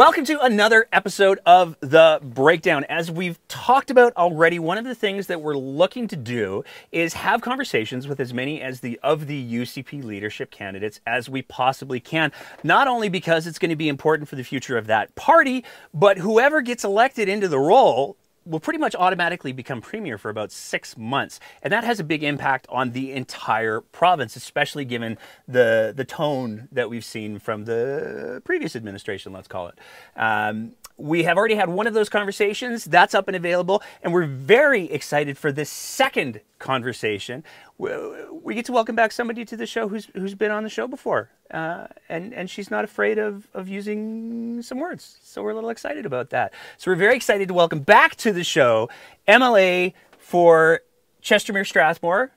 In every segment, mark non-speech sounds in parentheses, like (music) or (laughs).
Welcome to another episode of The Breakdown. As we've talked about already, one of the things that we're looking to do is have conversations with as many as the of the UCP leadership candidates as we possibly can. Not only because it's going to be important for the future of that party, but whoever gets elected into the role will pretty much automatically become premier for about six months. And that has a big impact on the entire province, especially given the, the tone that we've seen from the previous administration, let's call it. Um, we have already had one of those conversations. That's up and available. And we're very excited for this second conversation. We get to welcome back somebody to the show who's, who's been on the show before. Uh, and, and she's not afraid of, of using some words. So we're a little excited about that. So we're very excited to welcome back to the show MLA for Chestermere Strathmore,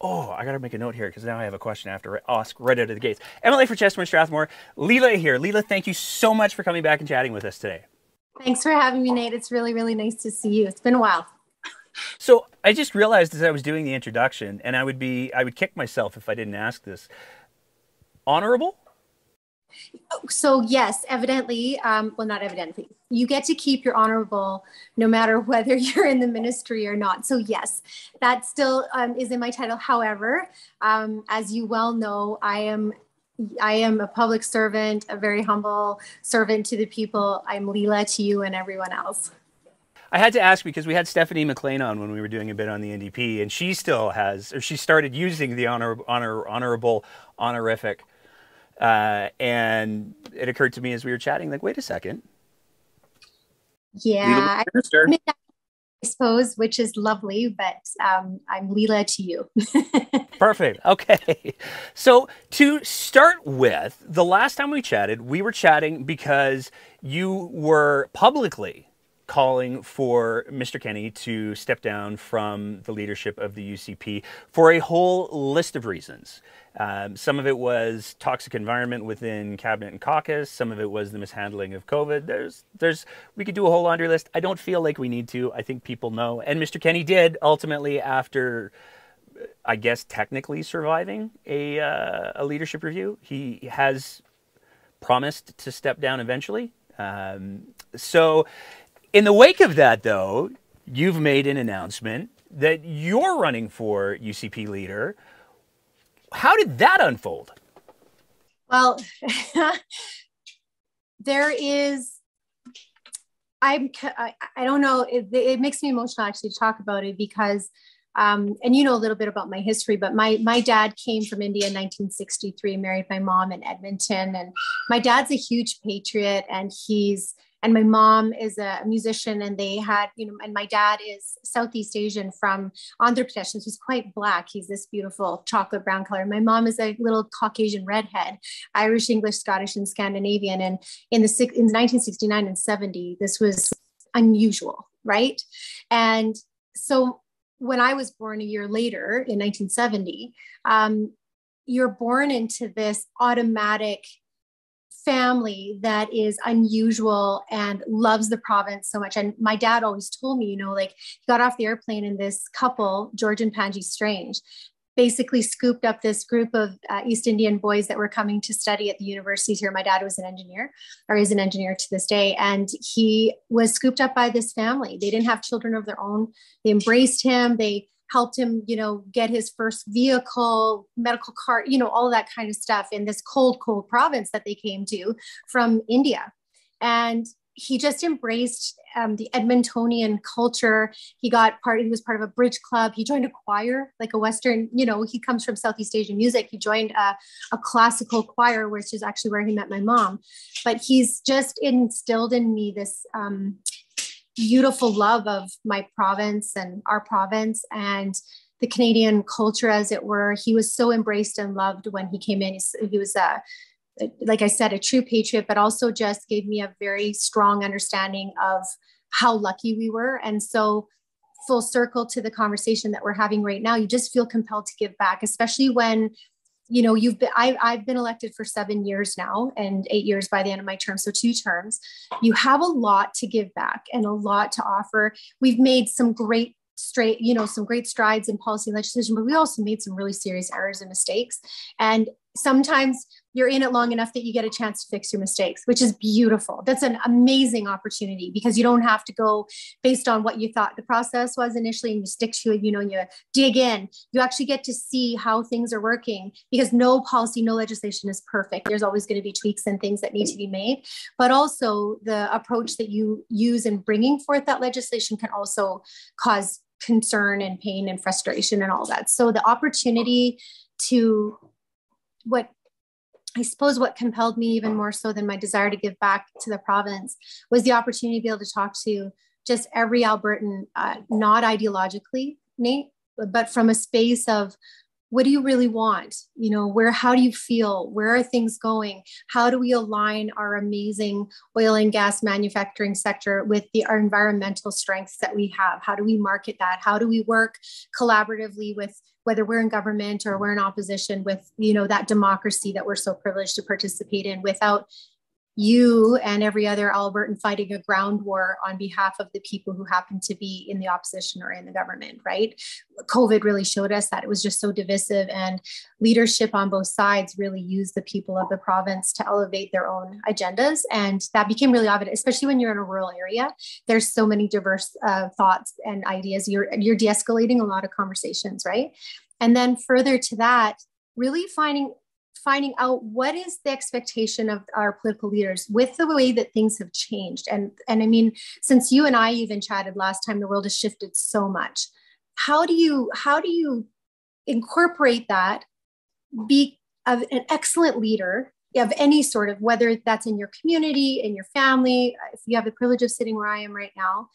Oh, I got to make a note here because now I have a question after ask right out of the gates. MLA for Chestermere Strathmore, Leela Aheer. Leela, thank you so much for coming back and chatting with us today. Thanks for having me, Nate. It's really, really nice to see you. It's been a while. So I just realized as I was doing the introduction, and I would be, I would kick myself if I didn't ask this. Honorable? So yes, evidently, um, well, not evidently, you get to keep your honorable no matter (laughs) whether you're in the ministry or not. So yes, that still um, is in my title. However, um, as you well know, I am I am a public servant, a very humble servant to the people. I'm Leela to you and everyone else. I had to ask because we had Stephanie McLean on when we were doing a bit on the NDP, and she still has, or she started using the honor, honor, honorable, honorific uh, and it occurred to me as we were chatting, like, wait a second. Yeah, I, suppose, which is lovely, but um, I'm Leela to you. (laughs) Perfect. Okay. So to start with, the last time we chatted, we were chatting because you were publicly calling for Mr. Kenney to step down from the leadership of the UCP for a whole list of reasons. Um, some of it was toxic environment within cabinet and caucus. Some of it was the mishandling of COVID. There's, there's, we could do a whole laundry list. I don't feel like we need to. I think people know. And Mr. Kenney did ultimately after, I guess, technically surviving a, uh, a leadership review. He has promised to step down eventually. Um, so in the wake of that, though, you've made an announcement that you're running for UCP leader. How did that unfold? Well, (laughs) there is. I'm. I, don't know. It, it, makes me emotional actually to talk about it because, um, and you know a little bit about my history, but my my dad came from India in 1963, married my mom in Edmonton, and my dad's a huge patriot, and he's and my mom is a musician and they had you know and my dad is southeast asian from andhra pradesh he's quite black. He's this beautiful chocolate brown color. My mom is a little caucasian redhead irish english scottish and scandinavian. And in the in 1969 and 70 this was unusual right? And so when i was born a year later in 1970 um, you're born into this automatic family that is unusual and loves the province so much. And my dad always told me, you know, like he got off the airplane and this couple, George and Panji Strange, basically scooped up this group of uh, East Indian boys that were coming to study at the universities here. My dad was an engineer, or is an engineer to this day, and he was scooped up by this family. They didn't have children of their own. They embraced him. They helped him, you know, get his first vehicle, medical cart, you know, all that kind of stuff in this cold, cold province that they came to from India. And he just embraced um, the Edmontonian culture. He got part, he was part of a bridge club. He joined a choir, like a Western, you know, he comes from Southeast Asian music. He joined a, a classical choir, which is actually where he met my mom. But he's just instilled in me this um, beautiful love of my province and our province and the Canadian culture, as it were. He was so embraced and loved when he came in. He was a, like I said, a true patriot, but also just gave me a very strong understanding of how lucky we were. And so, full circle to the conversation that we're having right now, you just feel compelled to give back, especially when you know you've been I, i've been elected for seven years now and eight years by the end of my term so two terms. You have a lot to give back and a lot to offer. We've made some great straight you know some great strides in policy and legislation but we also made some really serious errors and mistakes. And sometimes you're in it long enough that you get a chance to fix your mistakes, which is beautiful. That's an amazing opportunity because you don't have to go based on what you thought the process was initially and you stick to it, you know, you dig in. You actually get to see how things are working because no policy, no legislation is perfect. There's always going to be tweaks and things that need to be made. But also the approach that you use in bringing forth that legislation can also cause concern and pain and frustration and all that. So the opportunity to what I suppose what compelled me even more so than my desire to give back to the province was the opportunity to be able to talk to just every Albertan, uh, not ideologically, Nate, but from a space of what do you really want? You know where how do you feel? Where are things going? How do we align our amazing oil and gas manufacturing sector with the our environmental strengths that we have? How do we market that? How do we work collaboratively with whether we're in government or we're in opposition with you know that democracy that we're so privileged to participate in without you and every other Albertan fighting a ground war on behalf of the people who happen to be in the opposition or in the government, right? COVID really showed us that it was just so divisive, and leadership on both sides really used the people of the province to elevate their own agendas. And that became really obvious, especially when you're in a rural area. There's so many diverse uh, thoughts and ideas. You're, you're de escalating a lot of conversations, right? And then further to that, really finding finding out what is the expectation of our political leaders with the way that things have changed. And and i mean since you and i even chatted last time the world has shifted so much. How do you how do you incorporate that be of an excellent leader of any sort of whether that's in your community in your family if you have the privilege of sitting where i am right now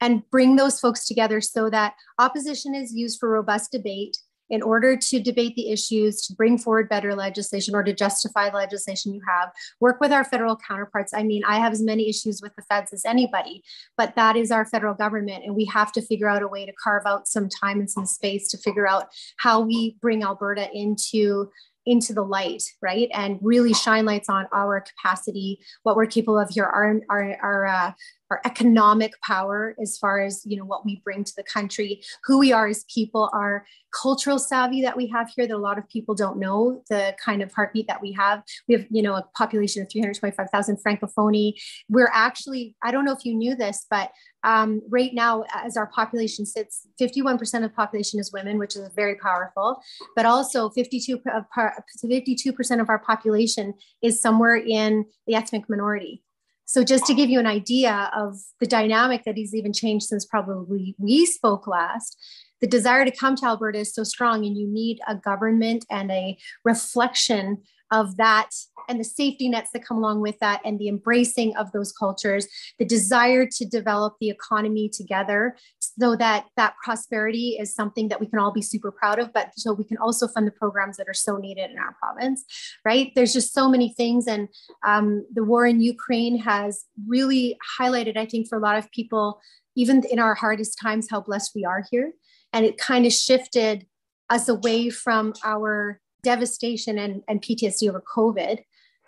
and bring those folks together so that opposition is used for robust debate in order to debate the issues, to bring forward better legislation or to justify the legislation you have, work with our federal counterparts. I mean, I have as many issues with the feds as anybody, but that is our federal government. And we have to figure out a way to carve out some time and some space to figure out how we bring Alberta into into the light, right? And really shine lights on our capacity, what we're capable of here, our, our, our, uh, our economic power as far as you know what we bring to the country who we are as people our cultural savvy that we have here that a lot of people don't know the kind of heartbeat that we have. We have you know a population of 325000 francophonie we're actually i don't know if you knew this but um, right now as our population sits 51% of the population is women which is very powerful but also 52 of 52% of our population is somewhere in the ethnic minority so just to give you an idea of the dynamic that has even changed since probably we spoke last, the desire to come to Alberta is so strong, and you need a government and a reflection of that and the safety nets that come along with that and the embracing of those cultures the desire to develop the economy together so that that prosperity is something that we can all be super proud of but so we can also fund the programs that are so needed in our province right there's just so many things and um, the war in ukraine has really highlighted i think for a lot of people even in our hardest times how blessed we are here and it kind of shifted us away from our devastation and, and PTSD over COVID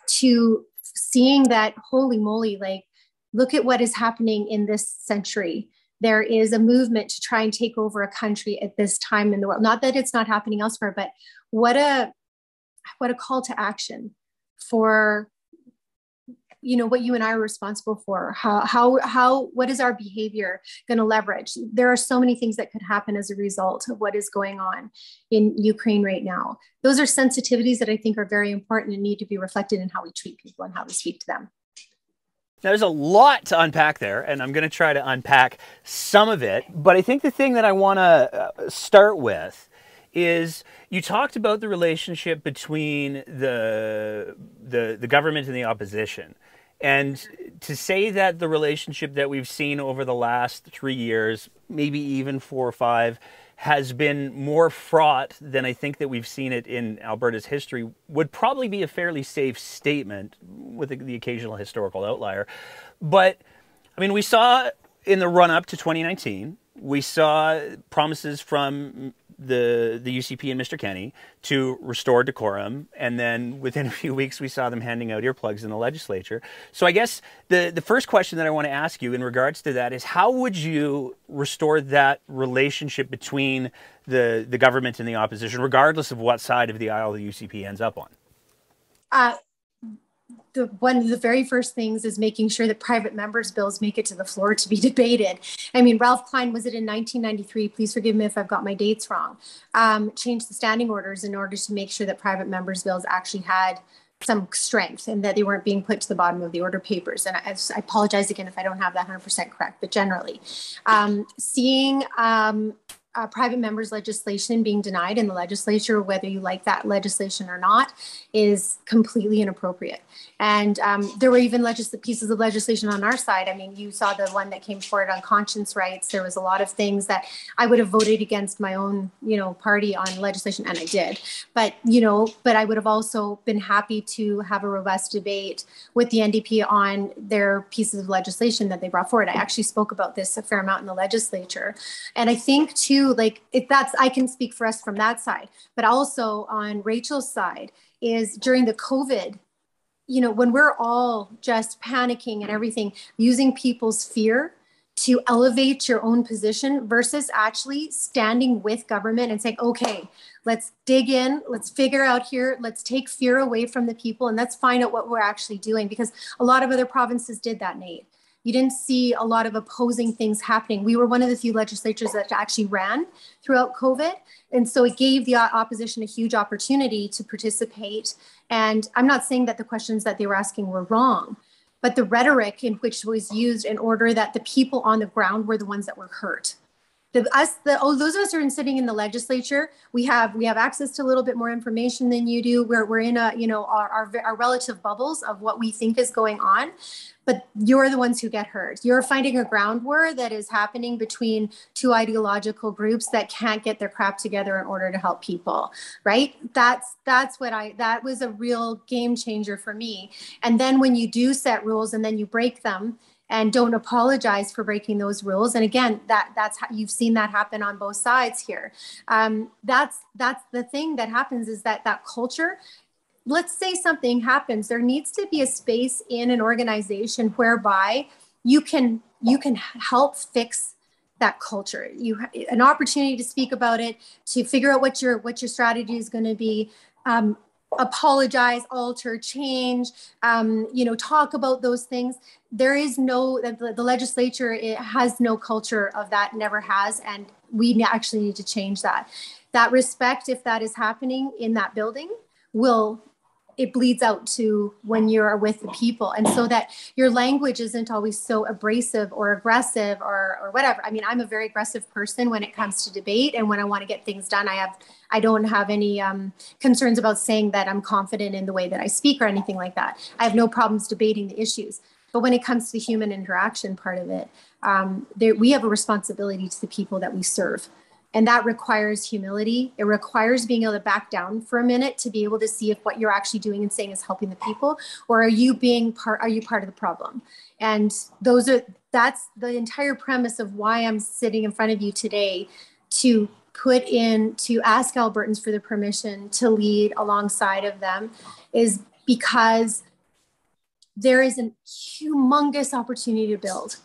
to seeing that, holy moly, like, look at what is happening in this century. There is a movement to try and take over a country at this time in the world. Not that it's not happening elsewhere, but what a what a call to action for you know what you and i are responsible for. How how how what is our behavior going to leverage? There are so many things that could happen as a result of what is going on in ukraine right now. Those are sensitivities that i think are very important and need to be reflected in how we treat people and how we speak to them now, there's a lot to unpack there, and I'm going to try to unpack some of it. But I think the thing that I want to uh, start with is you talked about the relationship between the, the, the government and the opposition. And to say that the relationship that we've seen over the last three years, maybe even four or five, has been more fraught than I think that we've seen it in Alberta's history would probably be a fairly safe statement with the, occasional historical outlier. But I mean, we saw in the run up to 2019, we saw promises from the the UCP and Mr. Kenney to restore decorum, and then within a few weeks we saw them handing out earplugs in the legislature. So I guess the the first question that I want to ask you in regards to that is how would you restore that relationship between the the government and the opposition, regardless of what side of the aisle the UCP ends up on? Uh, the one of the very first things is making sure that private members' bills make it to the floor to be (laughs) debated. I mean, Ralph Klein was it in 1993? Please forgive me if I've got my dates wrong. Um, changed the standing orders in order to make sure that private members' bills actually had some strength and that they weren't being put to the bottom of the order papers. And I, I apologize again if I don't have that 100% correct, but generally, um, seeing um, uh, private members legislation being denied in the legislature, whether you like that legislation or not, is completely inappropriate. And um, there were even pieces of legislation on our side. I mean, you saw the one that came forward on conscience rights. There was a lot of things that I would have voted against my own, you know, party on legislation, and I did. But you know, but I would have also been happy to have a robust debate with the NDP on their pieces of legislation that they brought forward. I actually spoke about this a fair amount in the legislature, and I think too, like if that's I can speak for us from that side, but also on Rachel's side is during the COVID you know, when we're all just panicking and everything, using people's fear to elevate your own position versus actually standing with government and saying, okay, let's dig in, let's figure out here, let's take fear away from the people and let's find out what we're actually doing. Because a lot of other provinces did that, Nate. You didn't see a lot of opposing things happening. We were one of the few legislatures that actually ran throughout COVID. And so it gave the opposition a huge opportunity to participate and I'm not saying that the questions that they were asking were wrong, but the rhetoric in which it was used in order that the people on the ground were the ones that were hurt. The, us, the, oh, those of us who are sitting in the legislature, we have we have access to a little bit more information than you do. We're, we're in a you know our, our, our relative bubbles of what we think is going on, but you're the ones who get hurt. You're finding a ground war that is happening between two ideological groups that can't get their crap together in order to help people, right? That's that's what I that was a real game changer for me. And then when you do set rules and then you break them and don't apologize for breaking those rules. And again that that's how you've seen that happen on both sides here. Um, that's that's the thing that happens is that that culture let's say something happens. There needs to be a space in an organization whereby you can you can help fix that culture. You an opportunity to speak about it to figure out what your what your strategy is going to be. Um, apologize alter change um, you know talk about those things. There is no the, the legislature it has no culture of that never has and we actually need to change that. That respect if that is happening in that building will it bleeds out to when you're with the people. And so that your language isn't always so abrasive or aggressive or, or whatever. I mean i'm a very aggressive person when it comes to debate. And when i want to get things done i have i don't have any um, concerns about saying that i'm confident in the way that i speak or anything like that. I have no problems debating the issues. But when it comes to the human interaction part of it um, there, we have a responsibility to the people that we serve and that requires humility. It requires being able to back down for a minute to be able to see if what you're actually doing and saying is helping the people, or are you being part, are you part of the problem? And those are, that's the entire premise of why I'm sitting in front of you today to put in, to ask Albertans for the permission to lead alongside of them is because there is a humongous opportunity to build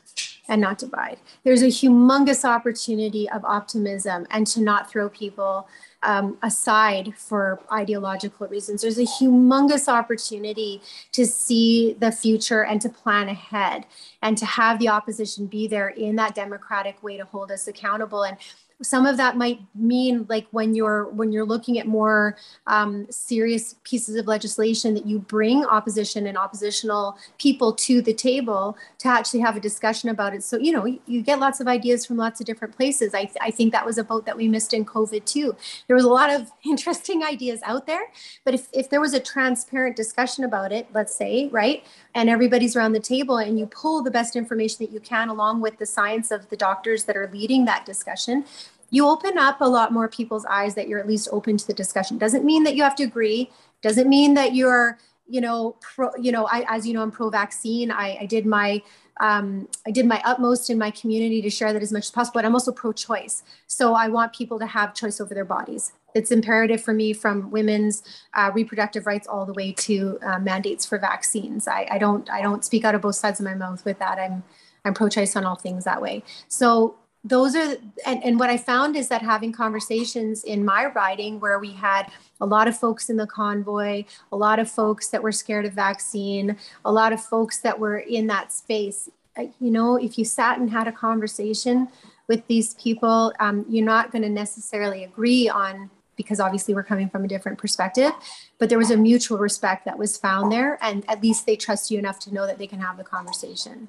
and not divide. There's a humongous opportunity of optimism and to not throw people um, aside for ideological reasons. There's a humongous opportunity to see the future and to plan ahead and to have the opposition be there in that democratic way to hold us accountable. And some of that might mean like when you're when you're looking at more um, serious pieces of legislation that you bring opposition and oppositional people to the table to actually have a discussion about it. So you know you get lots of ideas from lots of different places. I, th- I think that was a boat that we missed in covid too. There was a lot of (laughs) interesting ideas out there but if, if there was a transparent discussion about it let's say right and everybody's around the table and you pull the best information that you can along with the science of the doctors that are leading that discussion you open up a lot more people's eyes that you're at least open to the discussion doesn't mean that you have to agree doesn't mean that you're you know pro you know I, as you know i'm pro vaccine I, I did my um, I did my utmost in my community to share that as much as possible, but I'm also pro choice. So I want people to have choice over their bodies. It's imperative for me from women's uh, reproductive rights all the way to uh, mandates for vaccines. I, I, don't I don't speak out of both sides of my mouth with that. I'm I'm pro choice on all things that way. So those are and, and what i found is that having conversations in my riding where we had a lot of folks in the convoy a lot of folks that were scared of vaccine a lot of folks that were in that space you know if you sat and had a conversation with these people um, you're not going to necessarily agree on because obviously we're coming from a different perspective but there was a mutual respect that was found there and at least they trust you enough to know that they can have the conversation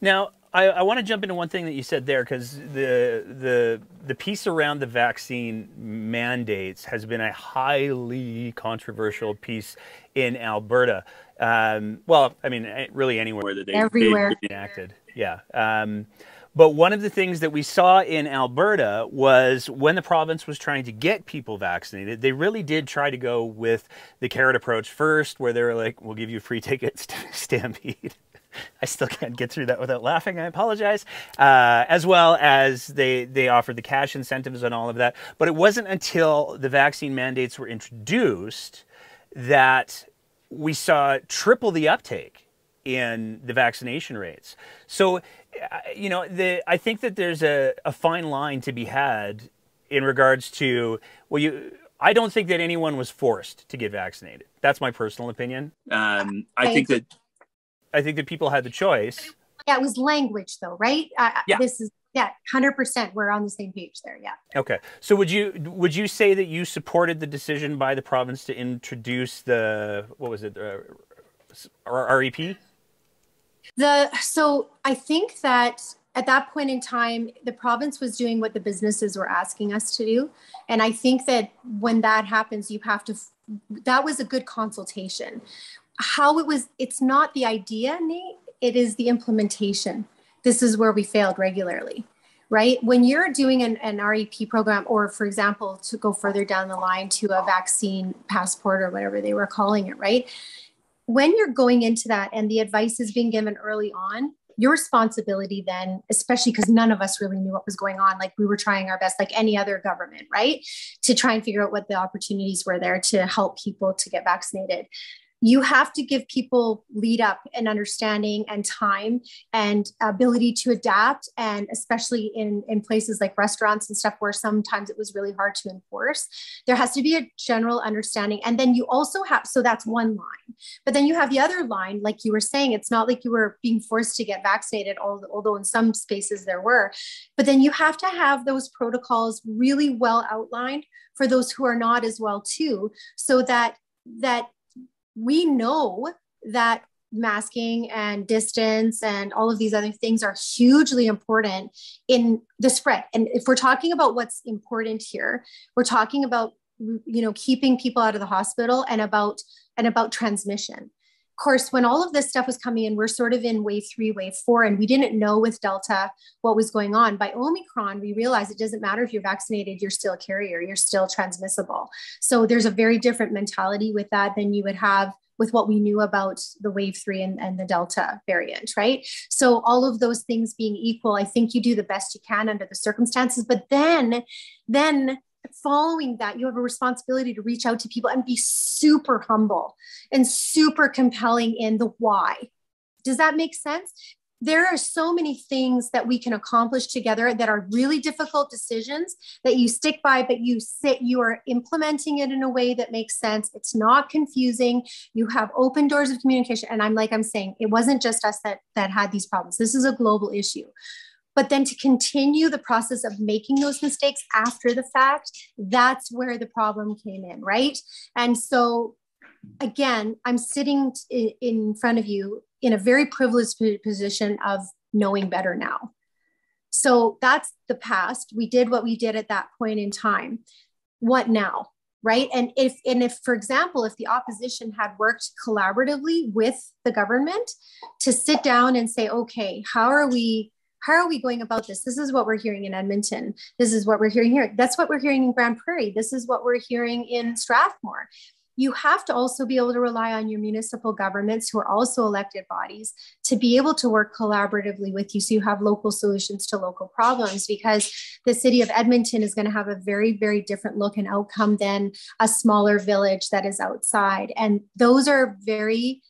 now I, I want to jump into one thing that you said there because the the the piece around the vaccine mandates has been a highly controversial piece in Alberta. Um, well, I mean, really anywhere that they, everywhere they've enacted. Yeah. Um, but one of the things that we saw in Alberta was when the province was trying to get people vaccinated, they really did try to go with the carrot approach first, where they were like, we'll give you free tickets to (laughs) Stampede. I still can't get through that without laughing. I apologize. Uh, as well as they they offered the cash incentives and all of that. But it wasn't until the vaccine mandates were introduced that we saw triple the uptake in the vaccination rates. So, uh, you know, the I think that there's a, a fine line to be had in regards to well, you. I don't think that anyone was forced to get vaccinated. That's my personal opinion. Um, I think that I think that people had the choice. Yeah, it was language though, right? Uh, yeah. This is yeah, hundred percent. We're on the same page there. Yeah. Okay. So would you would you say that you supported the decision by the province to introduce the what was it, uh, REP? The so I think that at that point in time, the province was doing what the businesses were asking us to do, and I think that when that happens, you have to. That was a good consultation how it was it's not the idea nate. It is the implementation. This is where we failed regularly right? When you're doing an, an rep program or for example to go further down the line to a vaccine passport or whatever they were calling it right? When you're going into that and the advice is being given early on your responsibility then especially because none of us really knew what was going on like we were trying our best like any other government right? To try and figure out what the opportunities were there to help people to get vaccinated you have to give people lead up and understanding and time and ability to adapt. And especially in in places like restaurants and stuff where sometimes it was really hard to enforce there has to be a general understanding. And then you also have so that's one line. But then you have the other line like you were saying it's not like you were being forced to get vaccinated although in some spaces there were. But then you have to have those protocols really well outlined for those who are not as well too so that that we know that masking and distance and all of these other things are hugely important in the spread. And if we're talking about what's important here we're talking about you know keeping people out of the hospital and about and about transmission course, when all of this stuff was coming in, we're sort of in wave three, wave four, and we didn't know with Delta what was going on. By Omicron, we realized it doesn't matter if you're vaccinated, you're still a carrier, you're still transmissible. So there's a very different mentality with that than you would have with what we knew about the wave three and, and the delta variant right so all of those things being equal i think you do the best you can under the circumstances but then then following that you have a responsibility to reach out to people and be super humble and super compelling in the why. Does that make sense? There are so many things that we can accomplish together that are really difficult decisions that you stick by but you sit you are implementing it in a way that makes sense. It's not confusing. You have open doors of communication. And i'm like i'm saying it wasn't just us that that had these problems. This is a global issue but then to continue the process of making those mistakes after the fact that's where the problem came in right and so again i'm sitting in front of you in a very privileged position of knowing better now. So that's the past. We did what we did at that point in time. What now? Right. And if, and if, for example, if the opposition had worked collaboratively with the government to sit down and say, okay, how are we how are we going about this? This is what we're hearing in Edmonton. This is what we're hearing here. That's what we're hearing in Grande Prairie. This is what we're hearing in Strathmore you have to also be able to rely on your municipal governments who are also elected bodies to be able to work collaboratively with you so you have local solutions to local problems because the city of edmonton is going to have a very very different look and outcome than a smaller village that is outside and those are very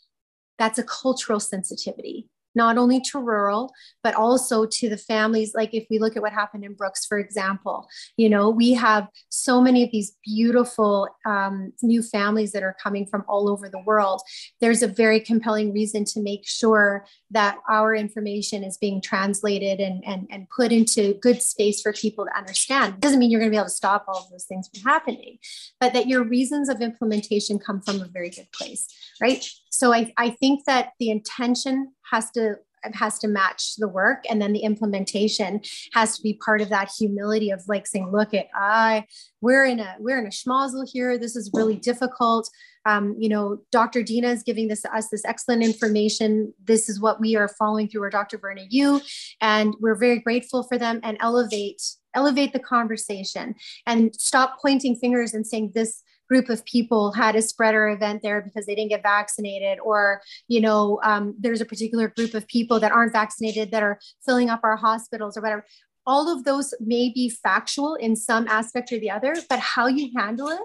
that's a cultural sensitivity not only to rural, but also to the families. Like if we look at what happened in Brooks, for example, you know, we have so many of these beautiful um, new families that are coming from all over the world. There's a very compelling reason to make sure that our information is being translated and, and, and put into good space for people to understand. It doesn't mean you're going to be able to stop all of those things from happening, but that your reasons of implementation come from a very good place, right? So I, I think that the intention has to has to match the work and then the implementation has to be part of that humility of like saying look at i we're in a we're in a schmozzle here. This is really difficult. Um, you know dr Deena is giving this us this excellent information. This is what we are following through our dr Verna Yiu and we're very grateful for them and elevate elevate the conversation and stop pointing fingers and saying this group of people had a spreader event there because they didn't get vaccinated or you know um, there's a particular group of people that aren't vaccinated that are filling up our hospitals or whatever. All of those may be factual in some aspect or the other but how you handle it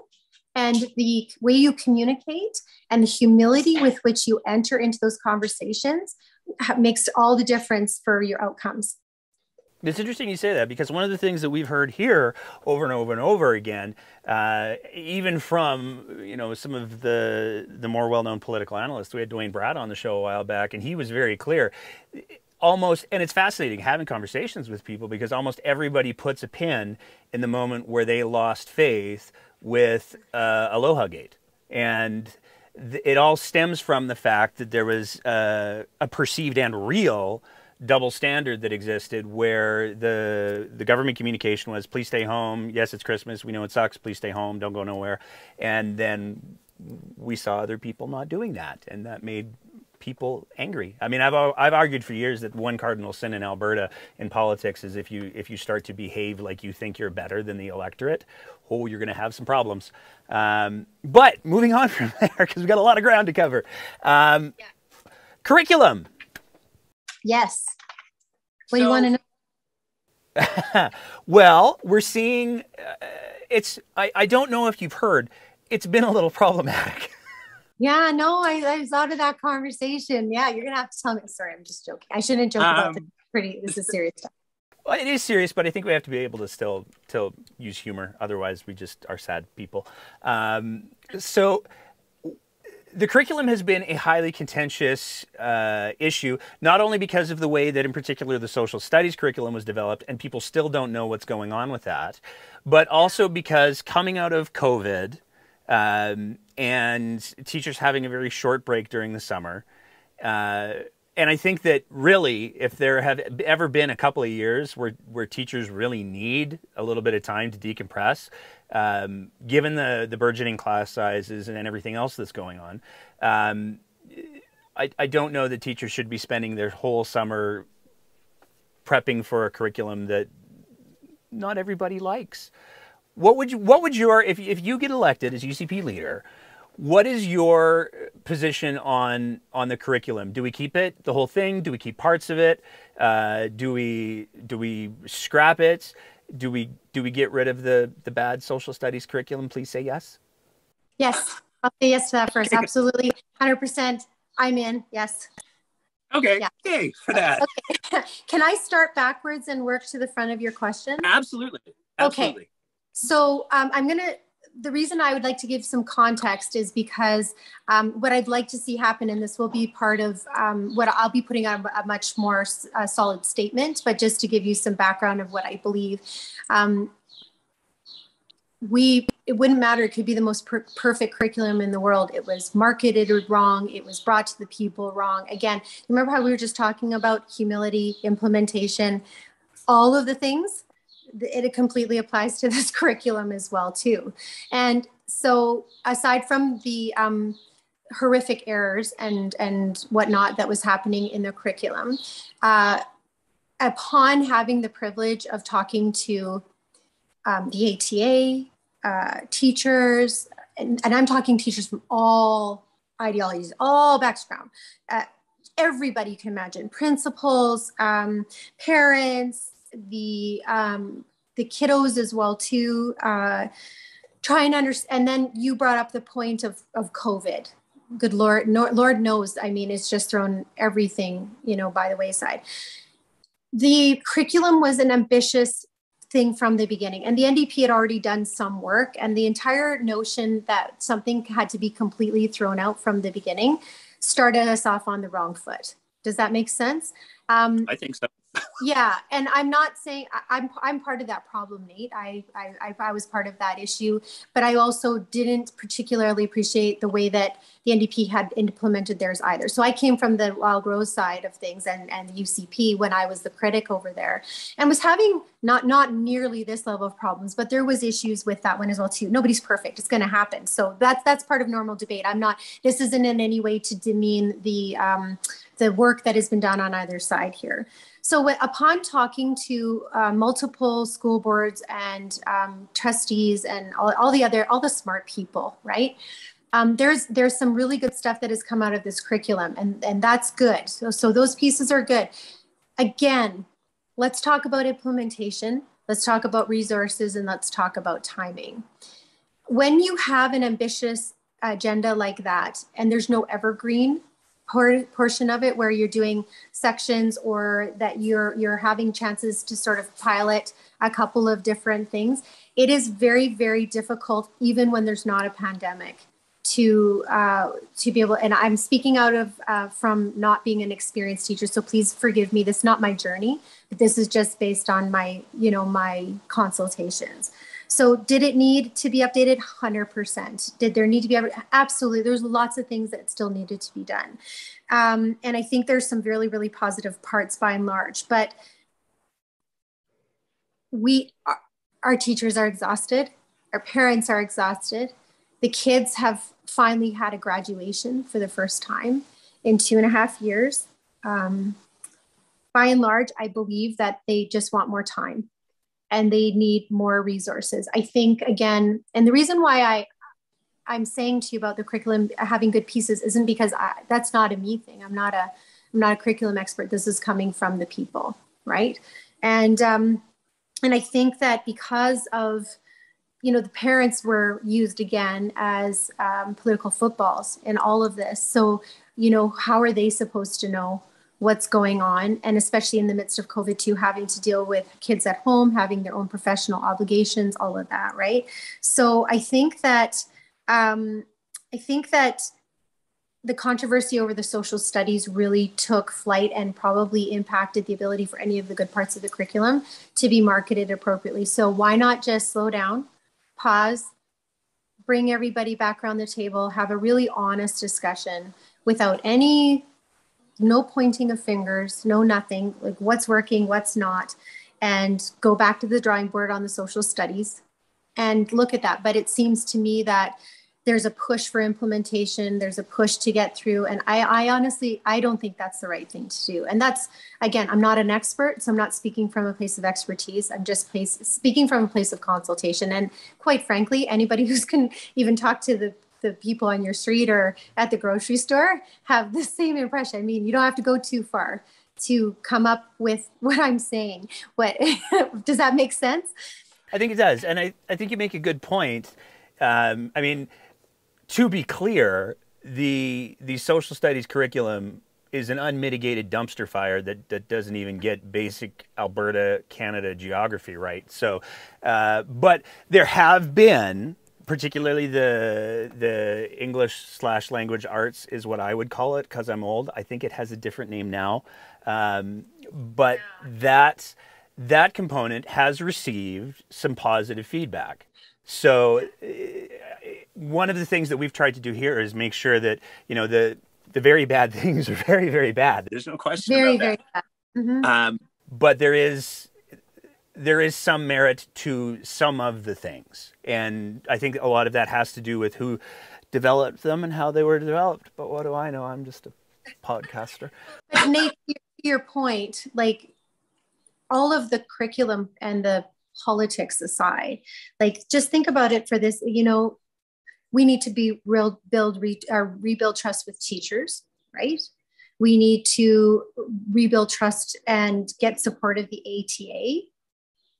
and the way you communicate and the humility with which you enter into those conversations makes all the difference for your outcomes it's interesting you say that because one of the things that we've heard here over and over and over again, uh, even from you know some of the the more well-known political analysts, we had Duane Bratt on the show a while back, and he was very clear. Almost, and it's fascinating having conversations with people because almost everybody puts a pin in the moment where they lost faith with uh, Aloha Gate, and it all stems from the fact that there was uh, a perceived and real double standard that existed where the the government communication was please stay home. Yes it's christmas. We know it sucks. Please stay home. Don't go nowhere. And then we saw other people not doing that and that made people angry. I mean i've i've argued for years that one cardinal sin in alberta in politics is if you if you start to behave like you think you're better than the electorate oh you're going to have some problems. Um, but moving on (laughs) from there because we've got a lot of ground to cover. Um, yeah. curriculum Yes. What so, do you want to know? (laughs) well, we're seeing uh, it's, I, I don't know if you've heard, it's been a little problematic. (laughs) Yeah, no, I, I thought of that conversation. Yeah, you're gonna have to tell me. Sorry, I'm just joking. I shouldn't joke um, about this. Pretty, this is serious stuff. Well, it is serious, but I think we have to be able to still still use humor. Otherwise, we just are sad people. Um, so the curriculum has been a highly contentious uh, issue, not only because of the way that, in particular, the social studies curriculum was developed, and people still don't know what's going on with that, but also because coming out of COVID um, and teachers having a very short break during the summer, uh, and I think that really, if there have ever been a couple of years where, where teachers really need a little bit of time to decompress, um, given the, the burgeoning class sizes and everything else that's going on, um, I, I don't know that teachers should be spending their whole summer prepping for a curriculum that not everybody likes. What would you, what would your, if, if you get elected as UCP leader, what is your position on on the curriculum? Do we keep it the whole thing? Do we keep parts of it? Uh, do we do we scrap it? Do we do we get rid of the the bad social studies curriculum? Please say yes. Yes, I'll say yes to that first. Absolutely, hundred percent. I'm in. Yes. Okay. Yeah. Yay for that. Okay. (laughs) Can I start backwards and work to the front of your question? Absolutely. Absolutely. Okay. So um, I'm going to the reason I would like to give some context is because um, what I'd like to see happen, and this will be part of um, what I'll be putting on a much more uh, solid statement, but just to give you some background of what I believe. Um, we it wouldn't matter it could be the most per perfect curriculum in the world it was marketed wrong it was brought to the people wrong again remember how we were just talking about humility implementation all of the things it completely applies to (laughs) this curriculum as well too. And so aside from the um, horrific errors and and whatnot that was happening in the curriculum, uh, upon having the privilege of talking to um, the ATA, uh, teachers, and, and, I'm talking teachers from all ideologies, all background, uh, everybody can imagine, principals, um, parents, the um, the kiddos as well too. Uh, try and understand. And then you brought up the point of of COVID, good Lord, Lord knows, I mean, it's just thrown everything, you know, by the wayside. The curriculum was an ambitious thing from the beginning, and the NDP had already done some work, and the entire notion that something had to be completely thrown out from the beginning started us off on the wrong foot. Does that make sense? Um, I think so yeah and i'm not saying I, am I'm part of that problem nate. I, I i was part of that issue but i also didn't particularly appreciate the way that the ndp had implemented theirs either. So i came from the wild rose side of things and and the ucp when i was the critic over there and was having not not nearly this level of problems but there was issues with that one as well too. Nobody's perfect. It's going to happen. So that's that's part of normal debate. I'm not this isn't in any way to demean the um the work that has been done on either side here so upon talking to uh, multiple school boards and um, trustees and all, all, the other, all the smart people, right? Um, there's there's some really good stuff that has come out of this curriculum, and and that's good. So so those pieces are good. Again, let's talk about implementation. Let's talk about resources, and let's talk about timing. When you have an ambitious agenda like that, and there's no evergreen portion of it where you're doing sections or that you're you're having chances to sort of pilot a couple of different things. It is very very difficult even when there's not a pandemic to uh, to be able and i'm speaking out of uh, from not being an experienced teacher so please forgive me. This is not my journey but this is just based on my you know my consultations so did it need to be updated? 100%. Did there need to be, absolutely. There's lots of things that still needed to be done. Um, and I think there's some really, really positive parts by and large, but we, our, our teachers are exhausted. Our parents are exhausted. The kids have finally had a graduation for the first time in two and a half years. Um, by and large, I believe that they just want more time and they need more resources. I think again, and the reason why I I'm saying to you about the curriculum having good pieces isn't because I, that's not a me thing. I'm not a I'm not a curriculum expert. This is coming from the people, right? And um, and I think that because of you know the parents were used again as um, political footballs in all of this. So you know how are they supposed to know what's going on and especially in the midst of covid too having to deal with kids at home having their own professional obligations all of that right? So i think that um, i think that the controversy over the social studies really took flight and probably impacted the ability for any of the good parts of the curriculum to be marketed appropriately. So why not just slow down pause bring everybody back around the table have a really honest discussion without any no pointing of fingers, no nothing, like what's working, what's not, and go back to the drawing board on the social studies and look at that. But it seems to me that there's a push for implementation, there's a push to get through. And I, I honestly, I don't think that's the right thing to do. And that's, again, I'm not an expert, so I'm not speaking from a place of expertise. I'm just place, speaking from a place of consultation. And quite frankly, anybody (laughs) who's can even talk to the the people on your street or at the grocery store have the same impression. I mean, you don't have to go too far to come up with what I'm saying. What (laughs) does that make sense? I think it does, and I, I think you make a good point. Um, I mean, to be clear, the the social studies curriculum is an unmitigated dumpster fire that, that doesn't even get basic Alberta, Canada geography right. So, uh, but there have been particularly the the English slash language arts is what I would call it because I'm old. I think it has a different name now, um, but that that component has received some positive feedback. So uh, one of the things that we've tried to do here is make sure that you know the the very bad (laughs) things are very very bad. There's no question. Very very bad. Mm-hmm. Um, but there is there is some merit to some of the things. And I think a lot of that has to do with who developed them and how they were developed. But what do I know? I'm just a podcaster. But Nate, to your point, like all of the curriculum and the politics aside, like just think about it for this, you know, we need to be real build re, uh, rebuild trust with teachers, right? We need to rebuild trust and get support of the ATA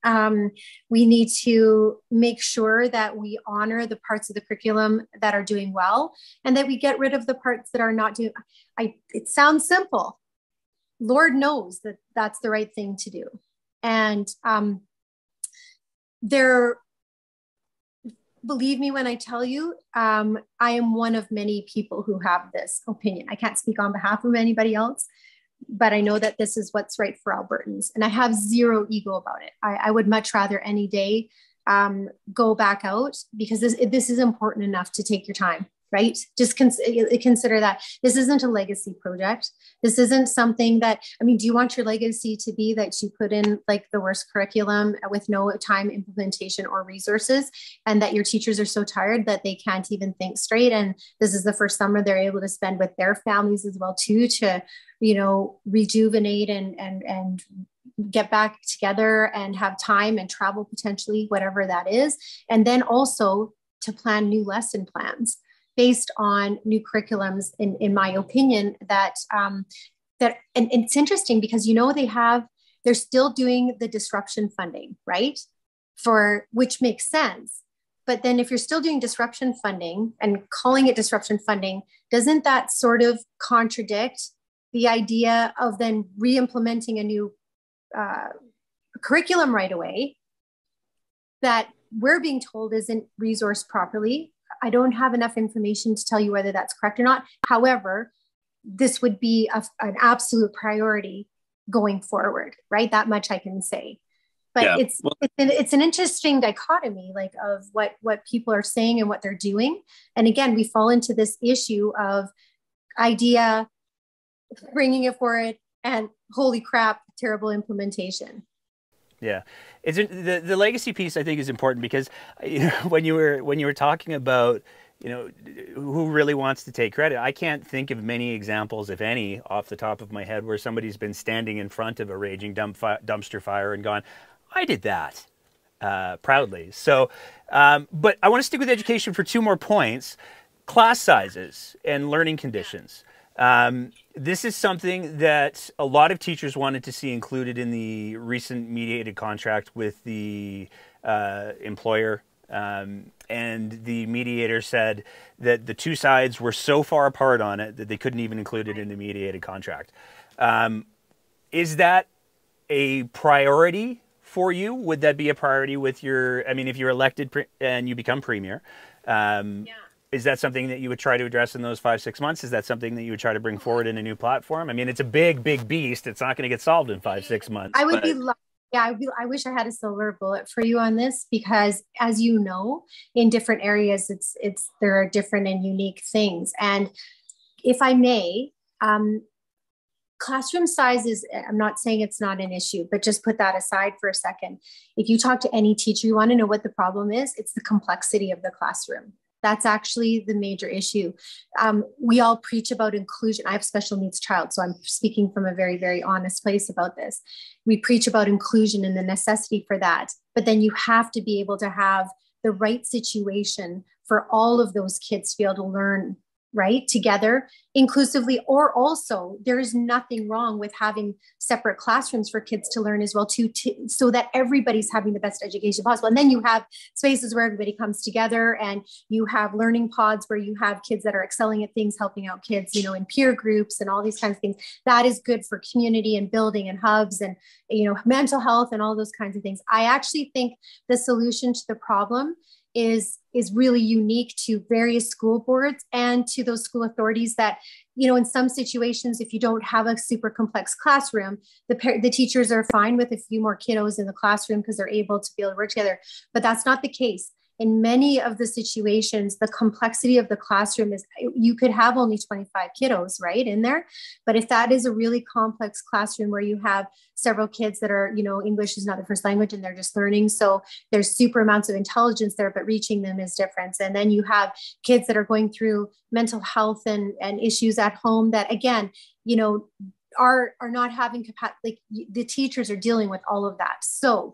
Um, we need to make sure that we honor the parts of the curriculum that are doing well and that we get rid of the parts that are not doing I it sounds simple. Lord knows that that's the right thing to do. And um, there believe me when I tell you, um, I am one of many people who have this opinion. I can't speak on behalf of anybody else, but I know that this is what's right for Albertans. And I have zero ego about it. I, I would much rather any day um, go back out because this, this is important enough to take your time right? Just cons- consider that this isn't a legacy project. This isn't something that, I mean, do you want your legacy to be that you put in like the worst curriculum with no time implementation or resources and that your teachers are so tired that they can't even think straight? And this is the first summer they're able to spend with their families as well too to, you know, rejuvenate and, and, and get back together and have time and travel potentially, whatever that is. And then also to plan new lesson plans based on new curriculums, in, in my opinion, that um, that and, it's interesting because you know they have they're still doing the disruption funding, right? For which makes sense. But then if you're still doing disruption funding and calling it disruption funding, doesn't that sort of contradict the idea of then re-implementing a new uh, curriculum right away that we're being told isn't resourced properly I don't have enough information to tell you whether that's correct or not. However, this would be a, an absolute priority going forward, right? That much I can say. But yeah. it's well, it's an, it's an interesting dichotomy, like of what what people are saying and what they're doing. And again, we fall into this issue of idea, bringing it forward, and holy crap, terrible implementation. Yeah, it's the the legacy piece. I think is important because (laughs) you know, when you were when you were talking about you know who really wants to take credit, I can't think of many examples, if any, off the top of my head, where somebody's been standing in front of a raging dump fi- dumpster fire and gone, "I did that." Uh, proudly. So, um, but I want to stick with education for two more points: class sizes and learning conditions. Um, this is something that a lot of teachers wanted to see included in the recent mediated contract with the uh, employer. Um, and the mediator said that the two sides were so far apart on it that they couldn't even include it in the mediated contract. Um, is that a priority for you? Would that be a priority with your? I mean, if you're elected and you become premier, um, yeah is that something that you would try to address in those five six months? Is that something that you would try to bring forward in a new platform? I mean it's a big big beast. It's not going to get solved in five six months i would but... be yeah I, be, I wish i had a silver bullet for you on this because as you know in different areas it's it's there are different and unique things. And if i may um, classroom size is i'm not saying it's not an issue but just put that aside for a second. If you talk to any teacher you want to know what the problem is it's the complexity of the classroom that's actually the major issue. Um, we all preach about inclusion. I have special needs child, so I'm speaking from a very, very honest place about this. We preach about inclusion and the necessity for that, but then you have to be able to have the right situation for all of those kids to be able to learn right together inclusively or also there is nothing wrong with having separate classrooms for kids to learn as well too to, so that everybody's having the best education possible. And then you have spaces where everybody comes together and you have learning pods where you have kids that are excelling at things helping out kids you know in peer groups and all these kinds of things. That is good for community and building and hubs and you know mental health and all those kinds of things. I actually think the solution to the problem is is really unique to various school boards and to those school authorities that you know in some situations if you don't have a super complex classroom the the teachers are fine with a few more kiddos in the classroom because they're able to be able to work together. But that's not the case in many of the situations, the complexity of the classroom is you could have only 25 kiddos, right, in there. But if that is a really complex classroom where you have several kids that are, you know, English is not their first language and they're just learning. So there's super amounts of intelligence there, but reaching them is different. And then you have kids that are going through mental health and, and issues at home that, again, you know, are are not having capacity like the teachers are dealing with all of that so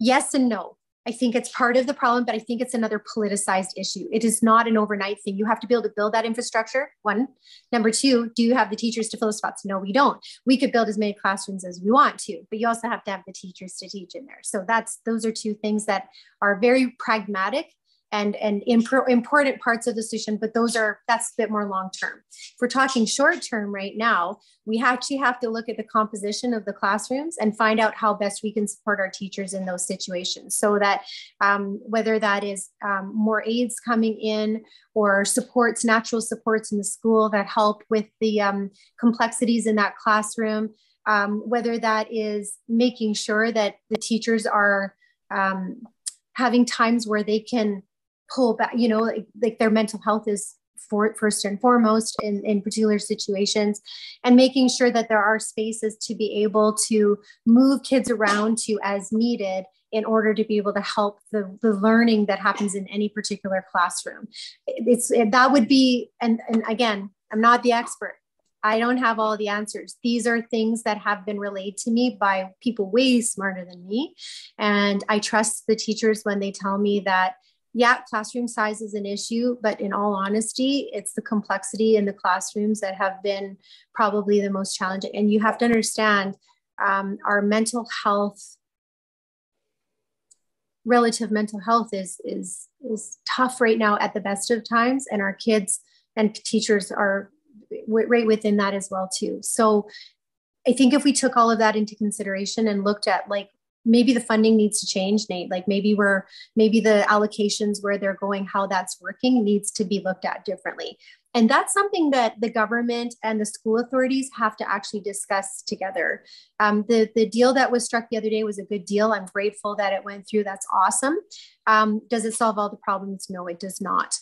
yes and no I think it's part of the problem, but I think it's another politicized issue. It is not an overnight thing. You have to be able to build that infrastructure. One. Number two, do you have the teachers to fill the spots? No, we don't. We could build as many classrooms as we want to, but you also have to have the teachers to teach in there. So that's those are two things that are very pragmatic and and imp- important parts of the solution but those are that's a bit more long term if we're talking short term right now we actually have to look at the composition of the classrooms and find out how best we can support our teachers in those situations so that um, whether that is um, more aides coming in or supports natural supports in the school that help with the um, complexities in that classroom um, whether that is making sure that the teachers are um, having times where they can pull back, you know, like, like their mental health is for, first and foremost in, in particular situations and making sure that there are spaces to be able to move kids around to as needed in order to be able to help the, the learning that happens in any particular classroom. It's it, that would be and, and again i'm not the expert. I don't have all the answers. These are things that have been relayed to me by people way smarter than me and i trust the teachers when they tell me that yeah, classroom size is an issue, but in all honesty, it's the complexity in the classrooms that have been probably the most challenging. And you have to understand um, our mental health, relative mental health is, is, is tough right now at the best of times. And our kids and teachers are right within that as well too. So I think if we took all of that into consideration and looked at like maybe the funding needs to change nate like maybe we're maybe the allocations where they're going how that's working needs to be looked at differently. And that's something that the government and the school authorities have to actually discuss together. Um, the, the deal that was struck the other day was a good deal. I'm grateful that it went through. That's awesome. Um, does it solve all the problems? No it does not.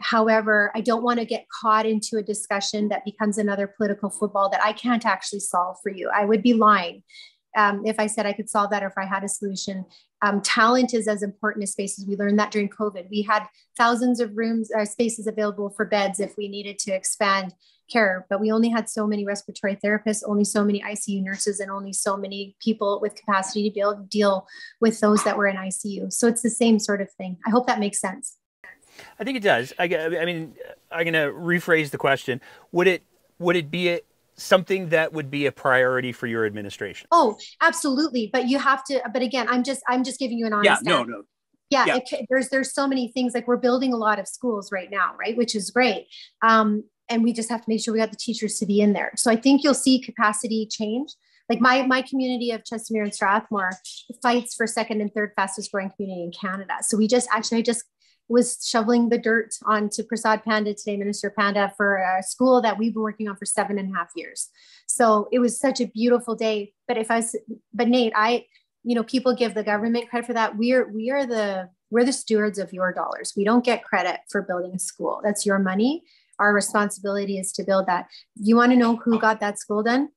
However, I don't want to get caught into a discussion that becomes another political football that I can't actually solve for you. I would be lying um, if I said I could solve that or if I had a solution. Um, talent is as important as spaces. We learned that during COVID. We had thousands of rooms, uh, spaces available for beds if we needed to expand care, but we only had so many respiratory therapists, only so many ICU nurses, and only so many people with capacity to be able to deal with those that were in ICU. So it's the same sort of thing. I hope that makes sense. I think it does. I, I mean, I'm going to rephrase the question. Would it would it be a, something that would be a priority for your administration? Oh absolutely. But you have to but again i'm just i'm just giving you an honest yeah no no. Yeah, yeah. It, there's there's so many things like we're building a lot of schools right now right which is great. Um, and we just have to make sure we got the teachers to be in there. So i think you'll see capacity change. Like my my community of chestermere and strathmore fights for second and third fastest growing community in canada. So we just actually i just was shoveling the dirt onto Prasad Panda today, Minister Panda, for a school that we've been working on for seven and a half years. So it was such a beautiful day. But if I, but Nate, I, you know, people give the government credit for that. We are, we are the, we're the stewards of your dollars. We don't get credit for building a school. That's your money. Our responsibility is to build that. You want to know who got that school done?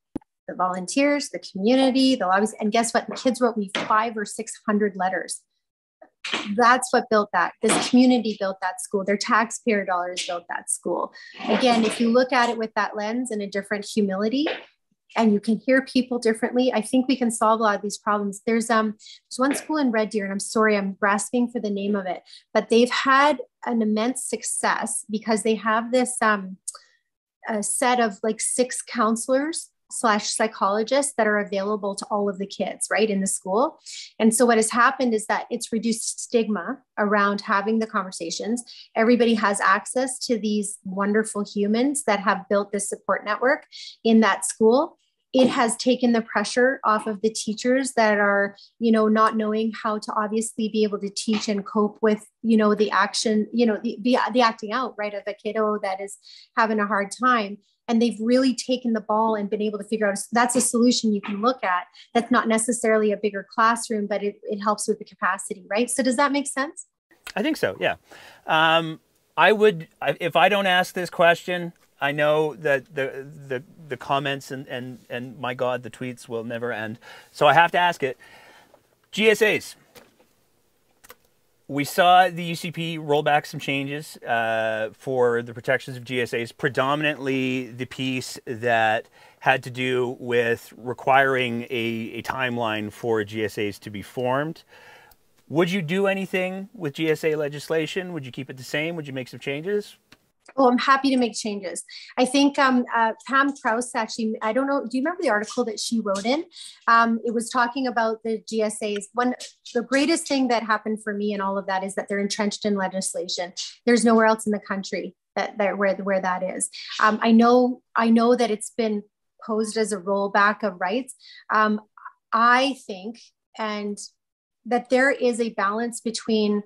The volunteers, the community, the lobbies. And guess what? The kids wrote me five or 600 letters that's what built that. This community built that school. Their taxpayer dollars built that school. Again, if you look at it with that lens and a different humility, and you can hear people differently, I think we can solve a lot of these problems. There's um there's one school in Red Deer, and I'm sorry, I'm grasping for the name of it, but they've had an immense success because they have this um a set of like six counselors slash psychologists that are available to all of the kids right in the school. And so what has happened is that it's reduced stigma around having the conversations. Everybody has access to these wonderful humans that have built this support network in that school it has taken the pressure off of the teachers that are you know not knowing how to obviously be able to teach and cope with you know the action you know the, the, the acting out right of a kiddo that is having a hard time. And they've really taken the ball and been able to figure out that's a solution you can look at. That's not necessarily a bigger classroom but it, it helps with the capacity right? So does that make sense? I think so yeah. Um, i would if i don't ask this question i know that the the, the comments and, and and my god the tweets will never end so i have to ask it gsas we saw the UCP roll back some changes uh, for the protections of GSAs, predominantly the piece that had to do with requiring a, a timeline for GSAs to be formed. Would you do anything with GSA legislation? Would you keep it the same? Would you make some changes? Oh, I'm happy to make changes. I think um, uh, Pam Krause actually, I don't know, do you remember the article that she wrote in? Um, it was talking about the GSAs. One, the greatest thing that happened for me and all of that is that they're entrenched in legislation. There's nowhere else in the country that, that where, where that is. Um, I know, I know that it's been posed as a rollback of rights. Um, I think, and that there is a balance between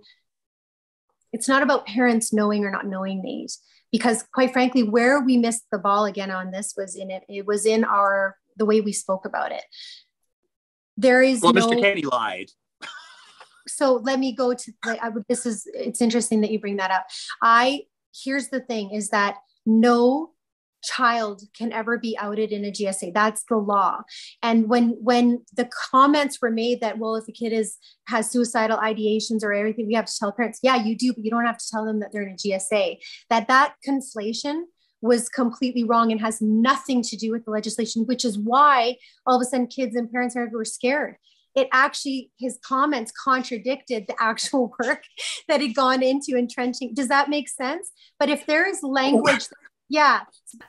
it's not about parents knowing or not knowing these because quite frankly where we missed the ball again on this was in it it was in our the way we spoke about it. There is well no, mr Kenney lied. So let me go to like I would this is it's interesting that you bring that up. I here's the thing is that no child can ever be outed in a GSA. That's the law. And when when the comments were made that well, if a kid is has suicidal ideations or everything, we have to tell parents, yeah, you do, but you don't have to tell them that they're in a GSA. That that conflation was completely wrong and has nothing to do with the legislation, which is why all of a sudden kids and parents were scared it actually his comments contradicted the actual (laughs) work that had gone into entrenching does that make sense but if there is language yeah.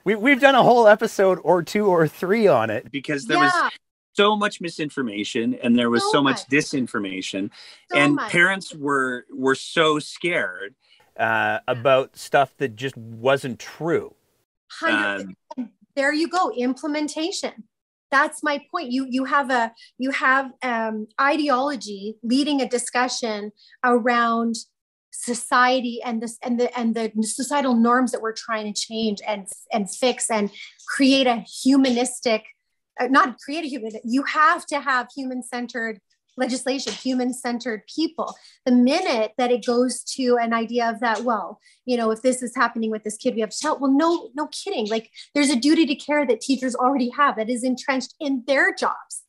We, we've done a whole episode or two or three on it. Because there yeah. was so much misinformation and there was so, so much. much. disinformation so and much. parents were were so scared uh, about stuff that just wasn't true um, there you go implementation that's my point you you have a you have um, ideology leading a discussion around society and this and the and the societal norms that we're trying to change and and fix and create a humanistic uh, not create a human you have to have human centered legislation human centered people. The minute that it goes to an idea of that well you know if this is happening with this kid we have to tell well no no kidding. Like there's a duty to care that teachers already have that is entrenched in their jobs.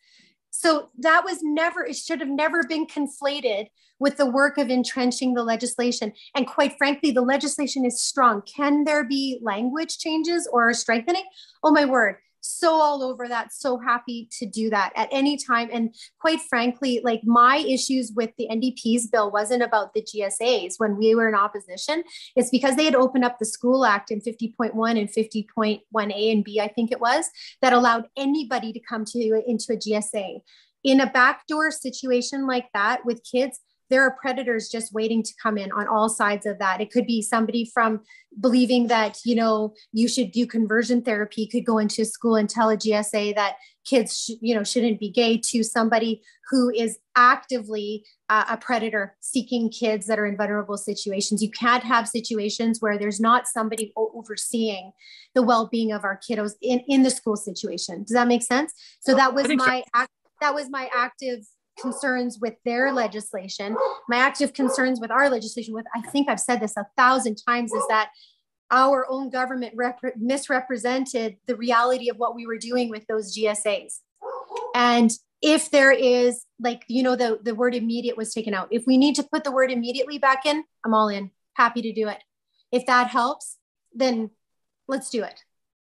So that was never, it should have never been conflated with the work of entrenching the legislation. And quite frankly, the legislation is strong. Can there be language changes or strengthening? Oh my word so all over that so happy to do that at any time and quite frankly like my issues with the ndp's bill wasn't about the gsas when we were in opposition it's because they had opened up the school act in 50.1 and 50.1a and b i think it was that allowed anybody to come to into a gsa in a backdoor situation like that with kids there are predators just waiting to come in on all sides of that. It could be somebody from believing that, you know, you should do conversion therapy, could go into school and tell a GSA that kids, sh- you know, shouldn't be gay to somebody who is actively uh, a predator seeking kids that are in vulnerable situations. You can't have situations where there's not somebody overseeing the well-being of our kiddos in, in the school situation. Does that make sense? So that was my, so. that was my active concerns with their legislation, my active concerns with our legislation, with I think I've said this a thousand times, is that our own government rep- misrepresented the reality of what we were doing with those GSAs. And if there is like you know the the word immediate was taken out if we need to put the word immediately back in i'm all in happy to do it if that helps then let's do it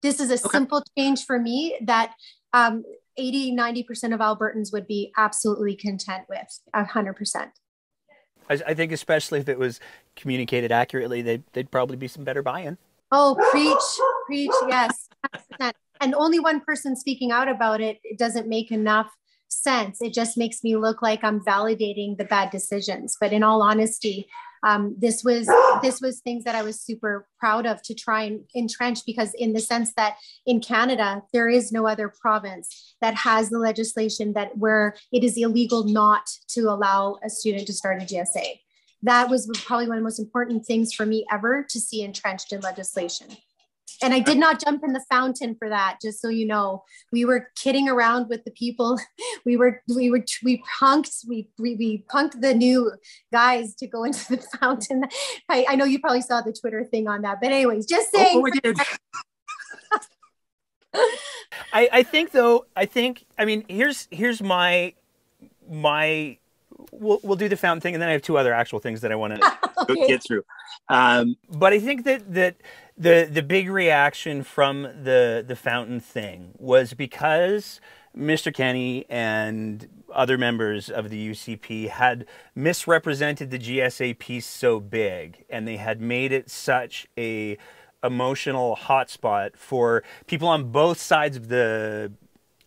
this is a okay. simple change for me that um, 80, 90% of Albertans would be absolutely content with, 100%. I, I think especially if it was communicated accurately, they'd, they'd probably be some better buy-in. Oh, preach, preach, yes. 100%. And only one person speaking out about it, it doesn't make enough sense. It just makes me look like I'm validating the bad decisions. But in all honesty, um, this was this was things that I was super proud of to try and entrench because in the sense that in Canada there is no other province that has the legislation that where it is illegal not to allow a student to start a GSA. That was probably one of the most important things for me ever to see entrenched in legislation. And I did not jump in the fountain for that, just so you know. We were kidding around with the people. (laughs) We were we were we punked we we, we punked the new guys to go (laughs) into the fountain. I, I know you probably saw the Twitter thing on that, but anyways, just oh, saying. Oh, I, I think though I think I mean here's here's my my we'll we'll do the fountain thing and then I have two other actual things that I want to (laughs) okay. get through. Um, but I think that that the the big reaction from the the fountain thing was because Mr. Kenney and other members of the UCP had misrepresented the GSA piece so big and they had made it such a emotional hotspot for people on both sides of the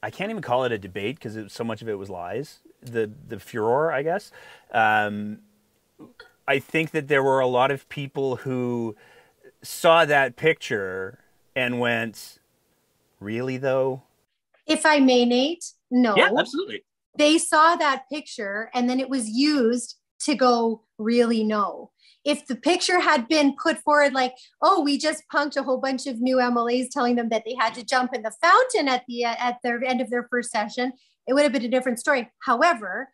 I can't even call it a debate because so much of it was lies. The the furor, I guess. Um, I think that there were a lot of people who saw that picture and went, "Really though?" If I may, Nate, no. Yeah, absolutely. They saw that picture and then it was used to go, "Really no." if the picture had been put forward like, oh, we just punked a whole bunch of new MLAs telling them that they had to jump in the fountain at the at the end of their first session, it would have been a different story. However,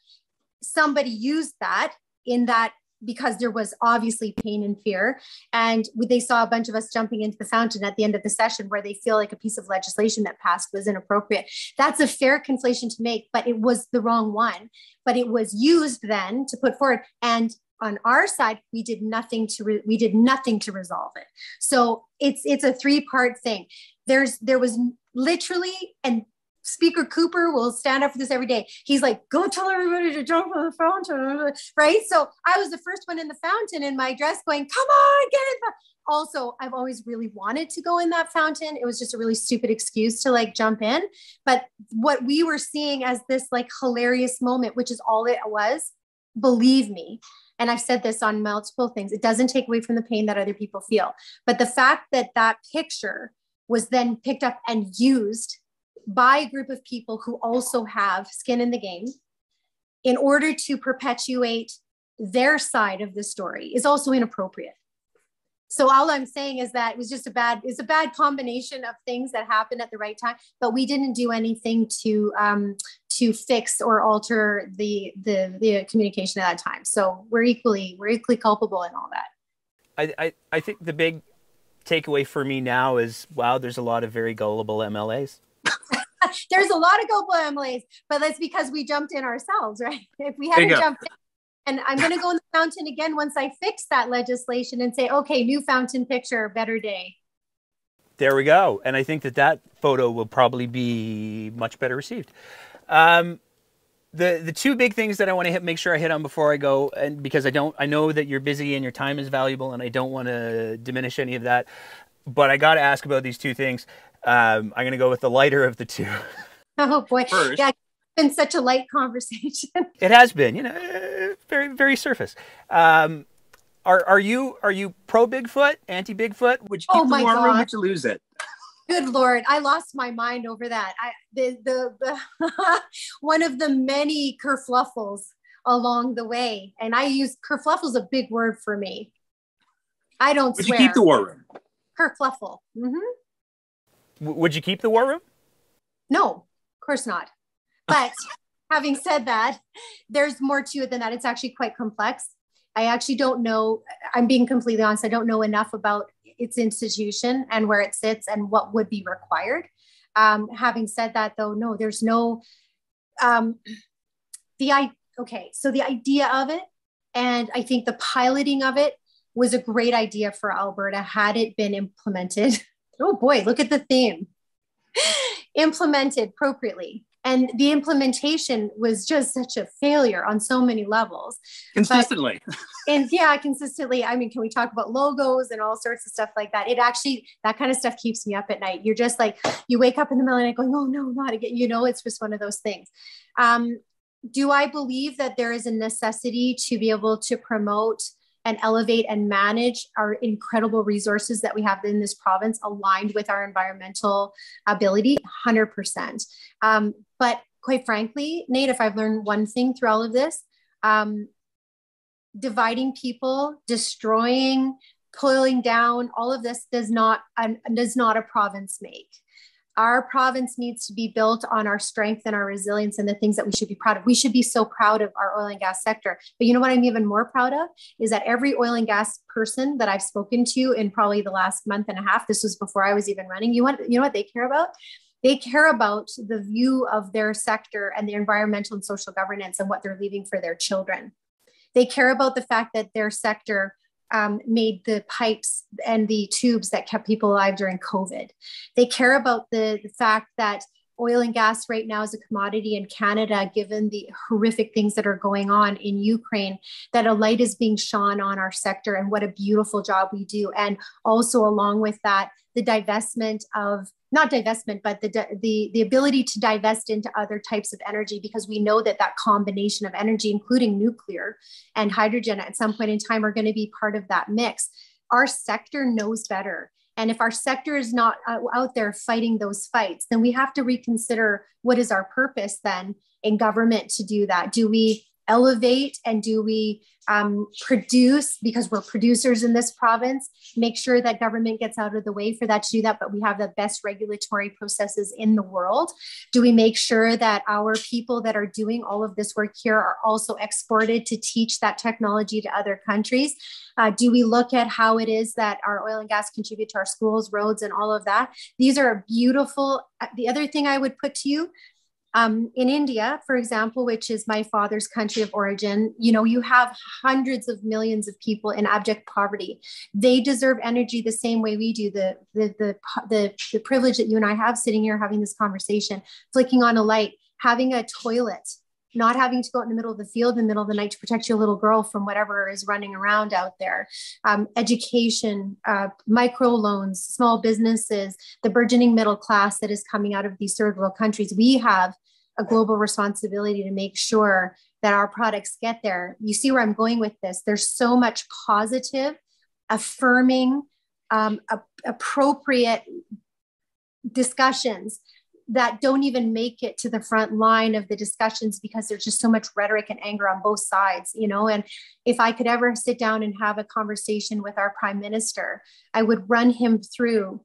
somebody used that in that because there was obviously pain and fear. And they saw a bunch of us jumping into the fountain at the end of the session where they feel like a piece of legislation that passed was inappropriate. That's a fair conflation to make but it was the wrong one. But it was used then to put forward. And on our side we did nothing to re- we did nothing to resolve it. So it's it's a three part thing. There's there was literally and speaker cooper will stand up for this every day. He's like go tell everybody to jump in the fountain right? So i was the first one in the fountain in my dress going come on get it also i've always really wanted to go in that fountain. It was just a really stupid excuse to like jump in. But what we were seeing as this like hilarious moment which is all it was believe me and I've said this on multiple things, it doesn't take away from the pain that other people feel. But the fact that that picture was then picked up and used by a group of people who also have skin in the game in order to perpetuate their side of the story is also inappropriate. So all I'm saying is that it was just a bad, it's a bad combination of things that happened at the right time, but we didn't do anything to um, to fix or alter the, the the communication at that time. So we're equally we're equally culpable in all that. I, I, I think the big takeaway for me now is wow, there's a lot of very gullible MLAs. (laughs) there's a lot of gullible MLAs, but that's because we jumped in ourselves, right? (laughs) If we hadn't jumped in, and I'm going to go in the fountain again once I fix that legislation and say, okay, new fountain picture, better day. There we go. And I think that that photo will probably be much better received. Um, the the two big things that I want to hit, make sure I hit on before I go, and because I don't, I know that you're busy and your time is valuable, and I don't want to diminish any of that. But I got to ask about these two things. Um, I'm going to go with the lighter of the two. (laughs) Oh boy! First, yeah, it's been such a light conversation. (laughs) it has been, you know, very very surface. Um, are are you are you pro Bigfoot, anti Bigfoot? Would you keep oh the war room? Would you lose it? good lord i lost my mind over that i the the, the (laughs) one of the many kerfluffles along the way and i use kerfluffle is a big word for me i don't would swear. you keep the war room kerfluffle mm-hmm. Would you keep the war room no of course not but (laughs) having said that there's more to it than that it's actually quite complex i actually don't know i'm being completely honest i don't know enough about its institution and where it sits and what would be required. Um, having said that, though, no, there's no um, the I okay. So the idea of it, and I think the piloting of it was a great idea for Alberta had it been implemented. (laughs) Oh boy, look at the theme. implemented appropriately. And the implementation was just such a failure on so many levels. Consistently. But, and yeah consistently. I mean can we talk about logos and all sorts of stuff like that? It actually that kind of stuff keeps me up at night. You're just like you wake up in the middle of the night going oh no not again. You know it's just one of those things. Um, do i believe that there is a necessity to be able to promote and elevate and manage our incredible resources that we have in this province aligned with our environmental ability 100% um, but quite frankly nate if i've learned one thing through all of this um, dividing people destroying pulling down all of this does not does not a province make our province needs to be built on our strength and our resilience and the things that we should be proud of. We should be so proud of our oil and gas sector. But you know what I'm even more proud of is that every oil and gas person that I've spoken to in probably the last month and a half, this was before I was even running, you want you know what they care about? They care about the view of their sector and the environmental and social governance and what they're leaving for their children. They care about the fact that their sector um, made the pipes and the tubes that kept people alive during COVID. They care about the, the fact that oil and gas right now is a commodity in Canada, given the horrific things that are going on in Ukraine, that a light is being shone on our sector and what a beautiful job we do. And also, along with that, the divestment of not divestment, but the, the, the ability to divest into other types of energy because we know that that combination of energy, including nuclear and hydrogen at some point in time, are going to be part of that mix. Our sector knows better. And if our sector is not uh, out there fighting those fights, then we have to reconsider what is our purpose then in government to do that. Do we elevate and do we um, produce because we're producers in this province make sure that government gets out of the way for that to do that but we have the best regulatory processes in the world. Do we make sure that our people that are doing all of this work here are also exported to teach that technology to other countries? Uh, do we look at how it is that our oil and gas contribute to our schools roads and all of that? These are beautiful uh, the other thing i would put to you um, in India, for example, which is my father's country of origin, you know, you have hundreds of millions of people in abject poverty. They deserve energy the same way we do. The, the, the, the, the privilege that you and I have sitting here having this conversation, flicking on a light, having a toilet, not having to go out in the middle of the field in the middle of the night to protect your little girl from whatever is running around out there. Um, education, uh, micro loans, small businesses, the burgeoning middle class that is coming out of these third world countries. We have a global responsibility to make sure that our products get there. You see where I'm going with this. There's so much positive, affirming, um, a- appropriate discussions that don't even make it to the front line of the discussions because there's just so much rhetoric and anger on both sides you know? And if i could ever sit down and have a conversation with our prime minister i would run him through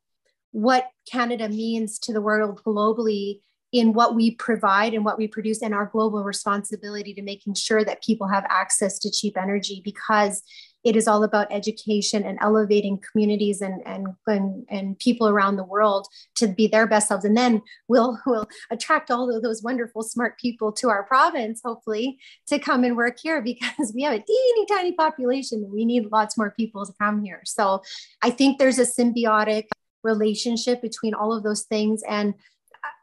what canada means to the world globally in what we provide and what we produce and our global responsibility to making sure that people have access to cheap energy because it is all about education and elevating communities and, and, and, and people around the world to be their best selves. And then we'll, (laughs) we'll attract all of those wonderful, smart people to our province, hopefully, to come and work here (laughs) because we have a teeny tiny population and we need lots more people to come here. So I think there's a symbiotic relationship between all of those things. And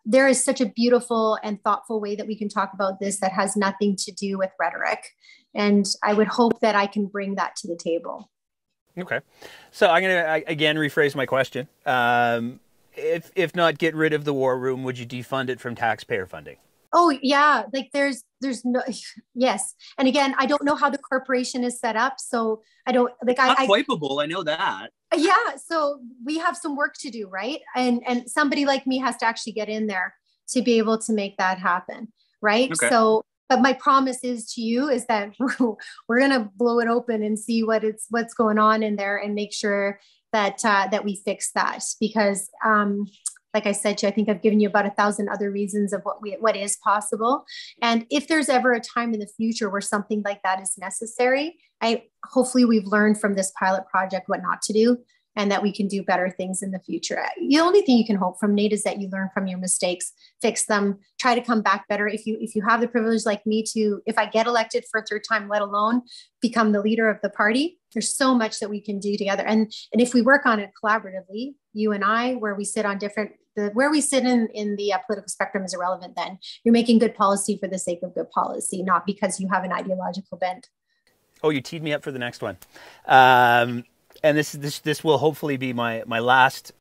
there is such a beautiful and thoughtful way that we can talk about this that has nothing to do with rhetoric. And I would hope that I can bring that to the table. Okay. So I'm going to again rephrase my question. Um, if, if not get rid of the war room, would you defund it from taxpayer funding? Oh yeah, like there's there's no (laughs) yes, and again, I don't know how the corporation is set up, so I don't like Not I swipeable. I, I know that. Yeah, so we have some work to do, right? And and somebody like me has to actually get in there to be able to make that happen, right? Okay. So, but my promise is to you is that we're, (laughs) we're gonna blow it open and see what it's what's going on in there and make sure that uh, that we fix that because um, like I said to you, I think I've given you about a thousand other reasons of what we what is possible. And if there's ever a time in the future where something like that is necessary, I hopefully we've learned from this pilot project what not to do and that we can do better things in the future. Uh, the only thing you can hope from Nate is that you learn from your mistakes, fix them, try to come back better. If you if you have the privilege like me to, if I get elected for a third time, let alone become the leader of the party, there's so much that we can do together. And and if we work on it collaboratively, you and I, where we sit on different the where we sit in in the uh, political spectrum is irrelevant. Then you're making good policy for the sake of good policy, not because you have an ideological bent. Oh, you teed me up for the next one. Um, and this is this this will hopefully be my my last.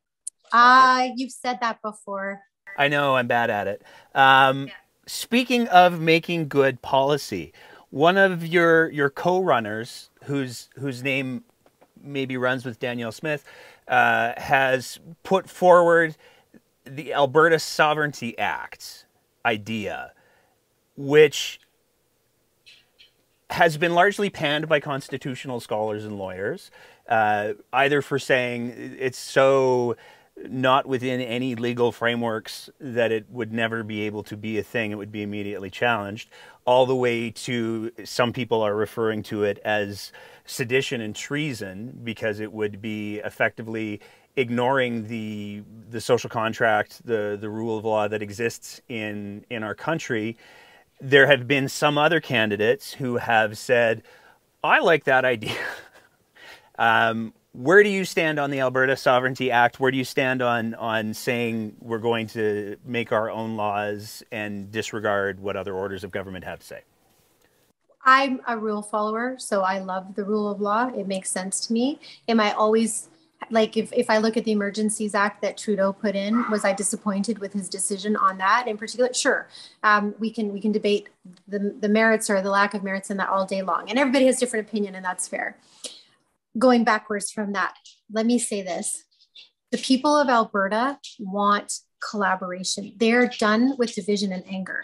Ah, uh, you've said that before. I know I'm bad at it. Um, yeah. Speaking of making good policy, one of your your co-runners, whose whose name maybe runs with Danielle Smith, uh, has put forward the Alberta Sovereignty Act idea, which has been largely panned by constitutional scholars and lawyers, uh, either for saying it's so not within any legal frameworks that it would never be able to be a thing, it would be immediately challenged, all the way to some people are referring to it as sedition and treason because it would be effectively ignoring the the social contract, the the rule of law that exists in in our country there have been some other candidates who have said, I like that idea. (laughs) um, where do you stand on the Alberta Sovereignty Act? Where do you stand on on saying we're going to make our own laws and disregard what other orders of government have to say? I'm a rule follower, so I love the rule of law. It makes sense to me. Am I always like if, if I look at the Emergencies Act that Trudeau put in, was I disappointed with his decision on that in particular? Sure, um, we can we can debate the the merits or the lack of merits in that all day long, and everybody has different opinion, and that's fair going backwards from that, let me say this. The people of Alberta want collaboration. They're done with division and anger.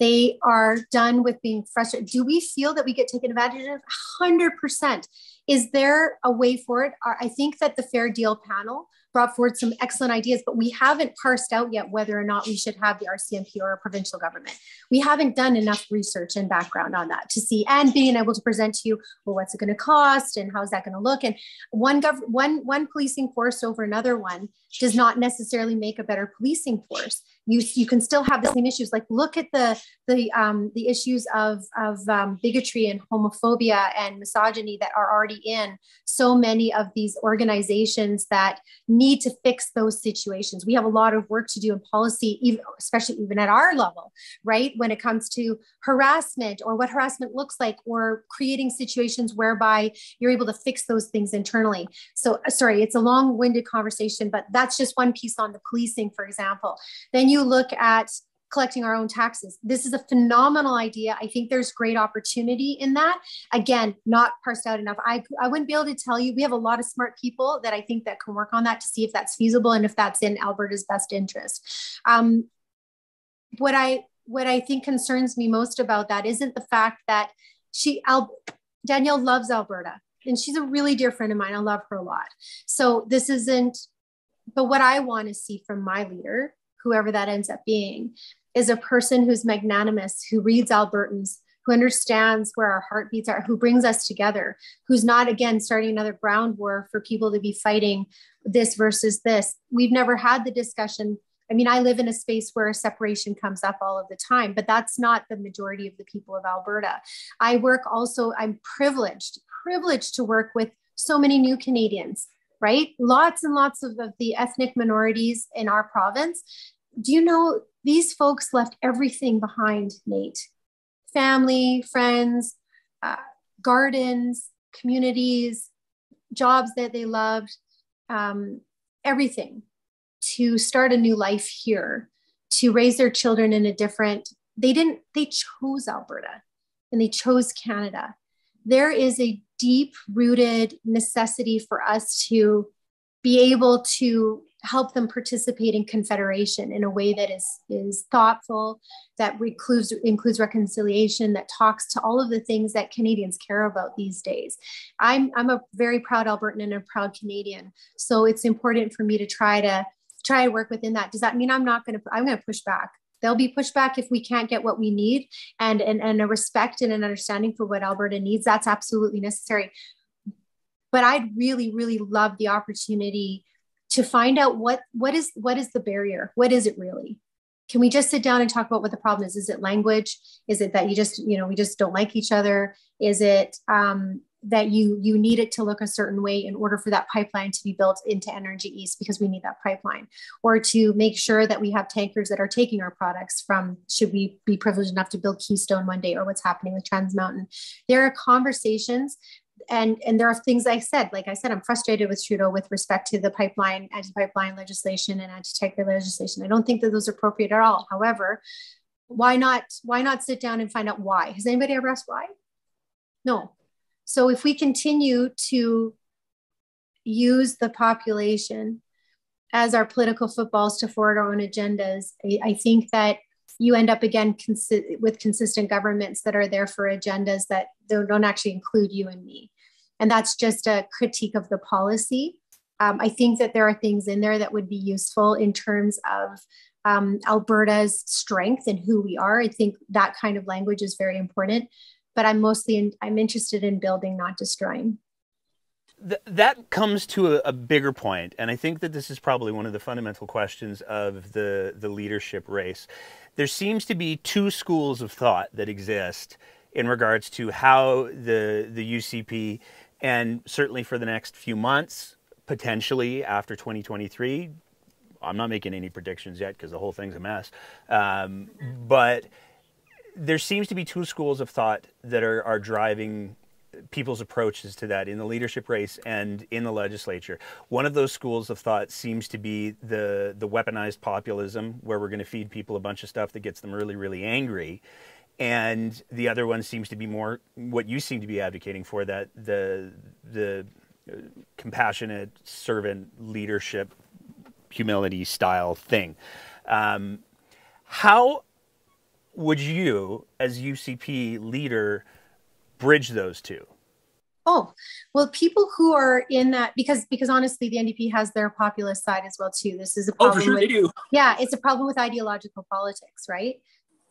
They are done with being frustrated. Do we feel that we get taken advantage of? 100%. Is there a way for it? I think that the Fair Deal panel brought forward some excellent ideas, but we haven't parsed out yet whether or not we should have the RCMP or a provincial government. We haven't done enough research and background on that to see and being able to present to you, well, what's it going to cost and how's that going to look? And one gov- one one policing force over another one does not necessarily make a better policing force you you can still have the same issues. Like look at the the um, the issues of of um, bigotry and homophobia and misogyny that are already in so many of these organizations that need to fix those situations. We have a lot of work to do in policy, even especially even at our level, right? When it comes to harassment or what harassment looks like, or creating situations whereby you're able to fix those things internally. So sorry, it's a long-winded conversation, but that's just one piece on the policing, for example. Then you look at collecting our own taxes. This is a phenomenal idea. I think there's great opportunity in that. Again, not parsed out enough. I, I wouldn't be able to tell you. We have a lot of smart people that I think that can work on that to see if that's feasible and if that's in Alberta's best interest. Um, what I what I think concerns me most about that isn't the fact that she Al, Danielle loves Alberta and she's a really dear friend of mine. I love her a lot. So this isn't. But what I want to see from my leader whoever that ends up being, is a person who's magnanimous, who reads Albertans, who understands where our heartbeats are, who brings us together, who's not again starting another ground war for people to be fighting this versus this. We've never had the discussion. I mean, I live in a space where separation comes up all of the time, but that's not the majority of the people of Alberta. I work also, I'm privileged, privileged to work with so many new Canadians right? Lots and lots of, of the ethnic minorities in our province. Do you know these folks left everything behind, Nate? Family, friends, uh, gardens, communities, jobs that they loved, um, everything to start a new life here, to raise their children in a different, they didn't, they chose Alberta and they chose Canada. There is a deep rooted necessity for us to be able to help them participate in confederation in a way that is is thoughtful that includes includes reconciliation that talks to all of the things that Canadians care about these days. I'm i'm a very proud albertan and a proud canadian so it's important for me to try to try to work within that. Does that mean i'm not going to i'm going to push back there'll be pushback if we can't get what we need and, and, and a respect and an understanding for what Alberta needs. That's absolutely necessary. But I'd really, really love the opportunity to find out what what is what is the barrier? What is it really? Can we just sit down and talk about what the problem is? Is it language? Is it that you just, you know, we just don't like each other? Is it um, that you you need it to look a certain way in order for that pipeline to be built into energy east because we need that pipeline or to make sure that we have tankers that are taking our products from should we be privileged enough to build keystone one day or what's happening with trans mountain there are conversations and and there are things I said, like I said, I'm frustrated with Trudeau with respect to the pipeline, anti-pipeline legislation and anti-tanker legislation. I don't think that those are appropriate at all. However, why not why not sit down and find out why? Has anybody ever asked why? No. So if we continue to use the population as our political footballs to forward our own agendas, I, I think that you end up again consi- with consistent governments that are there for agendas that don't actually include you and me. And that's just a critique of the policy. Um, I think that there are things in there that would be useful in terms of um, Alberta's strength and who we are. I think that kind of language is very important but I'm mostly in, I'm interested in building, not destroying. Th- that comes to a, a, bigger point, and I think that this is probably one of the fundamental questions of the the leadership race. There seems to be two schools of thought that exist in regards to how the the UCP And certainly for the next few months, potentially after 2023, I'm not making any predictions yet because the whole thing's a mess. Um, but there seems to be two schools of thought that are, are driving people's approaches to that in the leadership race and in the legislature. One of those schools of thought seems to be the the weaponized populism, where we're going to feed people a bunch of stuff that gets them really, really angry. And the other one seems to be more what you seem to be advocating for that the the compassionate servant leadership humility style thing. Um, how would you, as UCP leader, bridge those two? Oh, well, people who are in that because because honestly, the NDP has their populist side as well too. This is a problem. Oh, for sure with, they do. Yeah, it's a problem with ideological politics, right?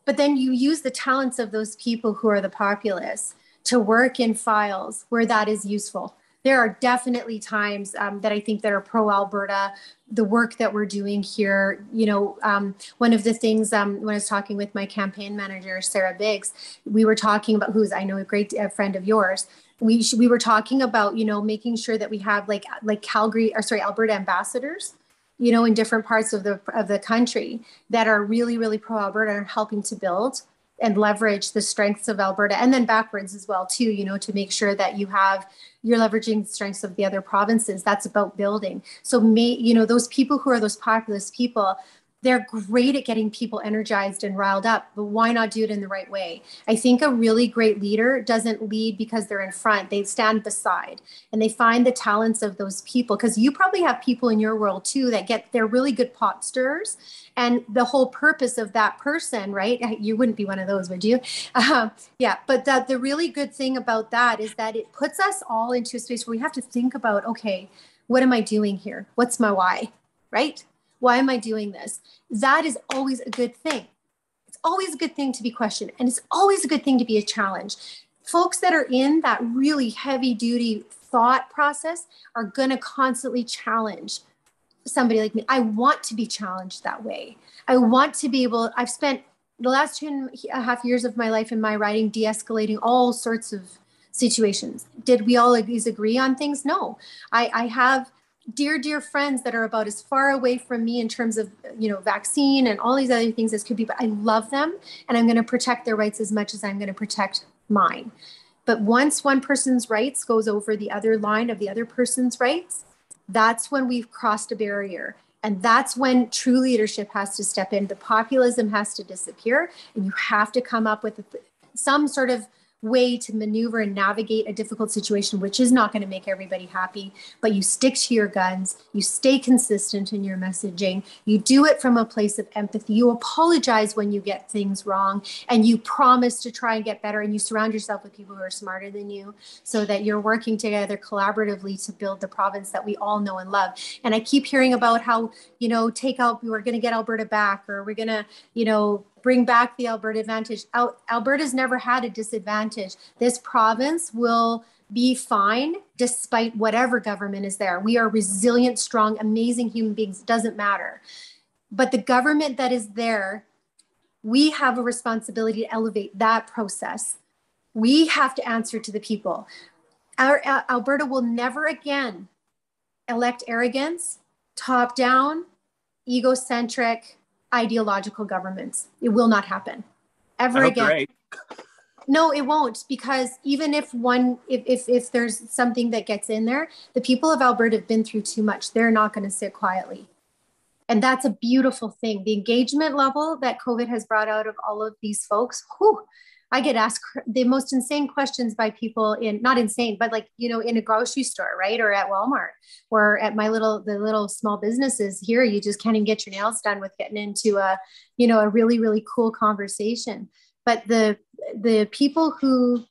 But then you use the talents of those people who are the populists to work in files where that is useful there are definitely times um, that I think that are pro Alberta. The work that we're doing here, you know, um, one of the things um, when I was talking with my campaign manager Sarah Biggs, we were talking about who's I know a great a friend of yours. We we were talking about you know making sure that we have like like Calgary or sorry Alberta ambassadors you know, in different parts of the of the country that are really, really pro Alberta and helping to build and leverage the strengths of Alberta and then backwards as well too, you know, to make sure that you have you're leveraging the strengths of the other provinces. That's about building. So may you know those people who are those populist people they're great at getting people energized and riled up, but why not do it in the right way? I think a really great leader doesn't lead because they're in front. They stand beside and they find the talents of those people. Because you probably have people in your world too that get, they're really good pot stirrers. And the whole purpose of that person, right? (laughs) You wouldn't be one of those, would you? Uh, yeah. But that the really good thing about that is that it puts us all into a space where we have to think about, okay, what am I doing here? What's my why? Right? Why am I doing this? That is always a good thing. It's always a good thing to be questioned, and it's always a good thing to be a challenge. Folks that are in that really heavy duty thought process are going to constantly challenge somebody like me. I want to be challenged that way. I want to be able, I've spent the last two and a half years of my life in my writing de escalating all sorts of situations. Did we all agree on things? No. I, I have dear dear friends that are about as far away from me in terms of you know vaccine and all these other things as could be but i love them and i'm going to protect their rights as much as i'm going to protect mine. But once one person's rights goes over the other line of the other person's rights that's when we've crossed a barrier. And that's when true leadership has to step in. The populism has to disappear and you have to come up with some sort of way to maneuver and navigate a difficult situation, which is not going to make everybody happy. But you stick to your guns, you stay consistent in your messaging, you do it from a place of empathy, you apologize when you get things wrong, and you promise to try and get better. And you surround yourself with people who are smarter than you so that you're working together collaboratively to build the province that we all know and love. And I keep hearing about how, you know, take out, we're going to get Alberta back, or we're going to, you know, bring back the Alberta advantage. Al- Alberta's never had a disadvantage. This province will be fine despite whatever government is there. We are resilient, strong, amazing human beings. Doesn't matter. But the government that is there, we have a responsibility to elevate that process. We have to answer to the people. Our, uh, Alberta will never again elect arrogance, top down, egocentric, ideological governments. It will not happen ever again. No, it won't because even if one if, if if there's something that gets in there, the people of Alberta have been through too much. They're not going to sit quietly. And that's a beautiful thing. The engagement level that COVID has brought out of all of these folks, whew, I get asked the most insane questions by people in not insane, but like you know in a grocery store, right, or at Walmart, or at my little the little small businesses here. You just can't even get your nails done with getting into a you know a really really cool conversation. But the the people who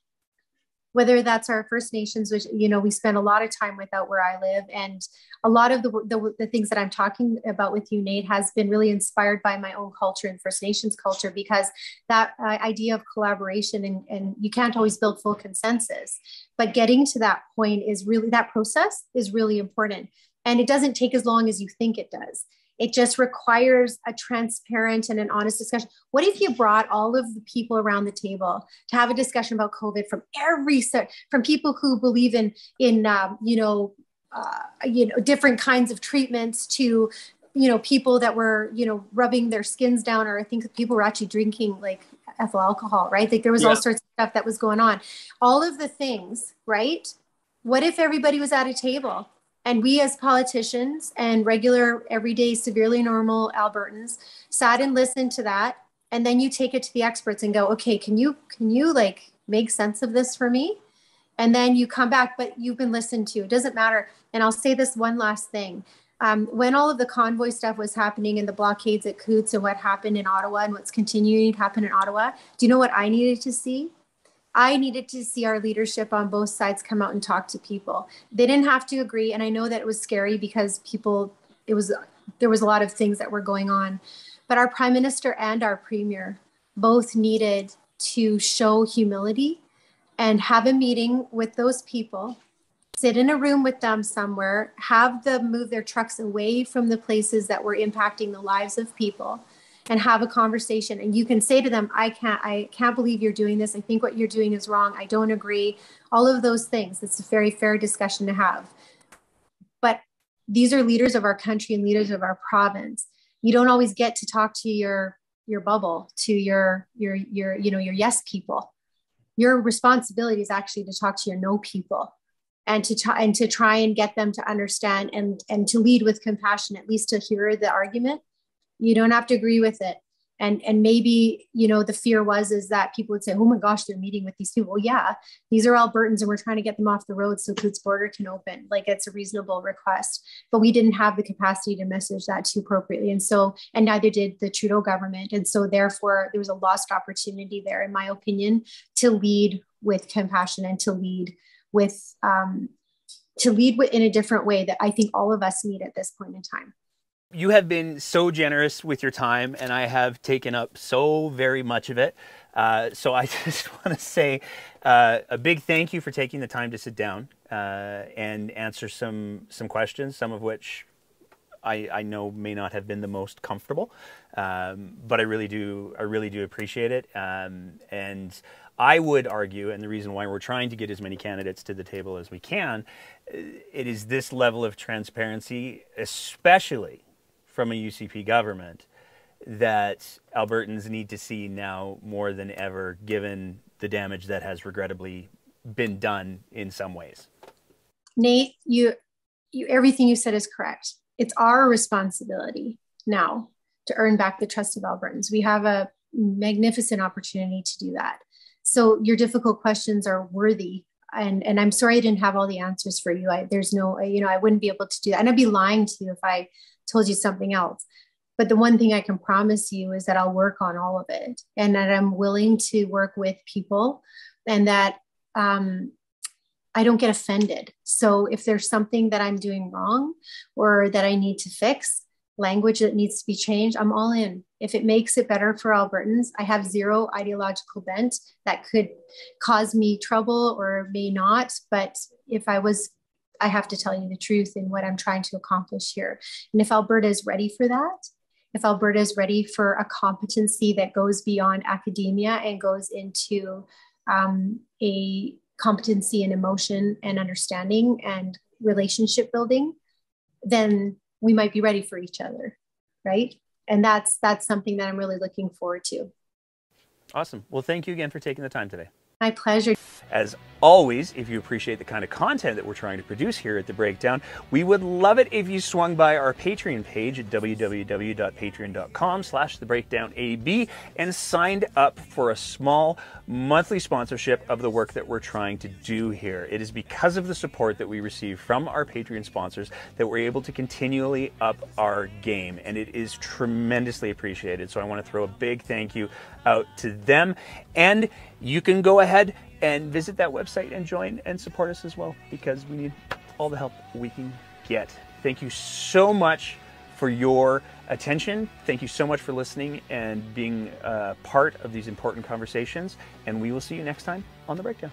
whether that's our First Nations, which you know we spend a lot of time with out where I live, and a lot of the, the, the things that I'm talking about with you, Nate, has been really inspired by my own culture and First Nations culture because that uh, idea of collaboration and, and you can't always build full consensus, but getting to that point is really that process is really important, and it doesn't take as long as you think it does It just requires a transparent and an honest discussion. What if you brought all of the people around the table to have a discussion about COVID from every set, from people who believe in in um, you know uh, you know different kinds of treatments to you know people that were you know rubbing their skins down or i think people were actually drinking like ethyl alcohol right like there was yeah. all sorts of stuff that was going on all of the things right what if everybody was at a table and we as politicians and regular everyday severely normal albertans sat and listened to that. And then you take it to the experts and go okay can you can you like make sense of this for me? And then you come back but you've been listened to. It doesn't matter. And i'll say this one last thing. Um, when all of the convoy stuff was happening and the blockades at Coutts and what happened in Ottawa and what's continuing to happen in Ottawa, do you know what I needed to see? I needed to see our leadership on both sides come out and talk to people. They didn't have to agree, and I know that it was scary because people, it was there was a lot of things that were going on, but our prime minister and our premier both needed to show humility and have a meeting with those people sit in a room with them somewhere, have them move their trucks away from the places that were impacting the lives of people and have a conversation and you can say to them i can't i can't believe you're doing this. I think what you're doing is wrong. I don't agree. All of those things it's a very fair discussion to have. But these are leaders of our country and leaders of our province. You don't always get to talk to your your bubble to your your your you know your yes people. Your responsibility is actually to talk to your no people and to try and to try and get them to understand and and to lead with compassion at least to hear the argument you don't have to agree with it. And and maybe you know the fear was is that people would say oh my gosh they're meeting with these people. Well, yeah these are albertans and we're trying to get them off the road so Coutts border can open. Like it's a reasonable request. But we didn't have the capacity to message that too appropriately. And so and neither did the trudeau government. And so therefore there was a lost opportunity there in my opinion to lead with compassion and to lead with um, to lead with in a different way that I think all of us need at this point in time. You have been so generous with your time, and I have taken up so very much of it. Uh, so I (laughs) just want to say uh, a big thank you for taking the time to sit down uh, and answer some some questions, some of which I, I know may not have been the most comfortable, um, but I really do I really do appreciate it. Um, and I would argue, and the reason why we're trying to get as many candidates to the table as we can, it is this level of transparency, especially from a UCP government, that Albertans need to see now more than ever, given the damage that has regrettably been done in some ways. Nate, you, you everything you said is correct. It's our responsibility now to earn back the trust of Albertans. We have a magnificent opportunity to do that so your difficult questions are worthy and and i'm sorry i didn't have all the answers for you I, there's no you know i wouldn't be able to do that and i'd be lying to you if i told you something else but the one thing i can promise you is that i'll work on all of it and that i'm willing to work with people and that um, i don't get offended so if there's something that i'm doing wrong or that i need to fix language that needs to be changed, I'm all in. If it makes it better for Albertans, I have zero ideological bent that could cause me trouble or may not. But if I was, I have to tell you the truth in what I'm trying to accomplish here. And if Alberta is ready for that, if Alberta is ready for a competency that goes beyond academia and goes into um, a competency in emotion and understanding and relationship building, then we might be ready for each other right? And that's that's something that i'm really looking forward to. Awesome. Well thank you again for taking the time today my pleasure. As always, if you appreciate the kind of content that we're trying to produce here at The Breakdown, we would love it if you swung by our Patreon page at www.patreon.com slash thebreakdownab and signed up for a small monthly sponsorship of the work that we're trying to do here. It is because of the support that we receive from our Patreon sponsors that we're able to continually up our game, and it is tremendously appreciated. So I want to throw a big thank you out to them. And you can go ahead and visit that website and join and support us as well because we need all the help we can get. Thank you so much for your attention. Thank you so much for listening and being a part of these important conversations. And we will see you next time on The Breakdown.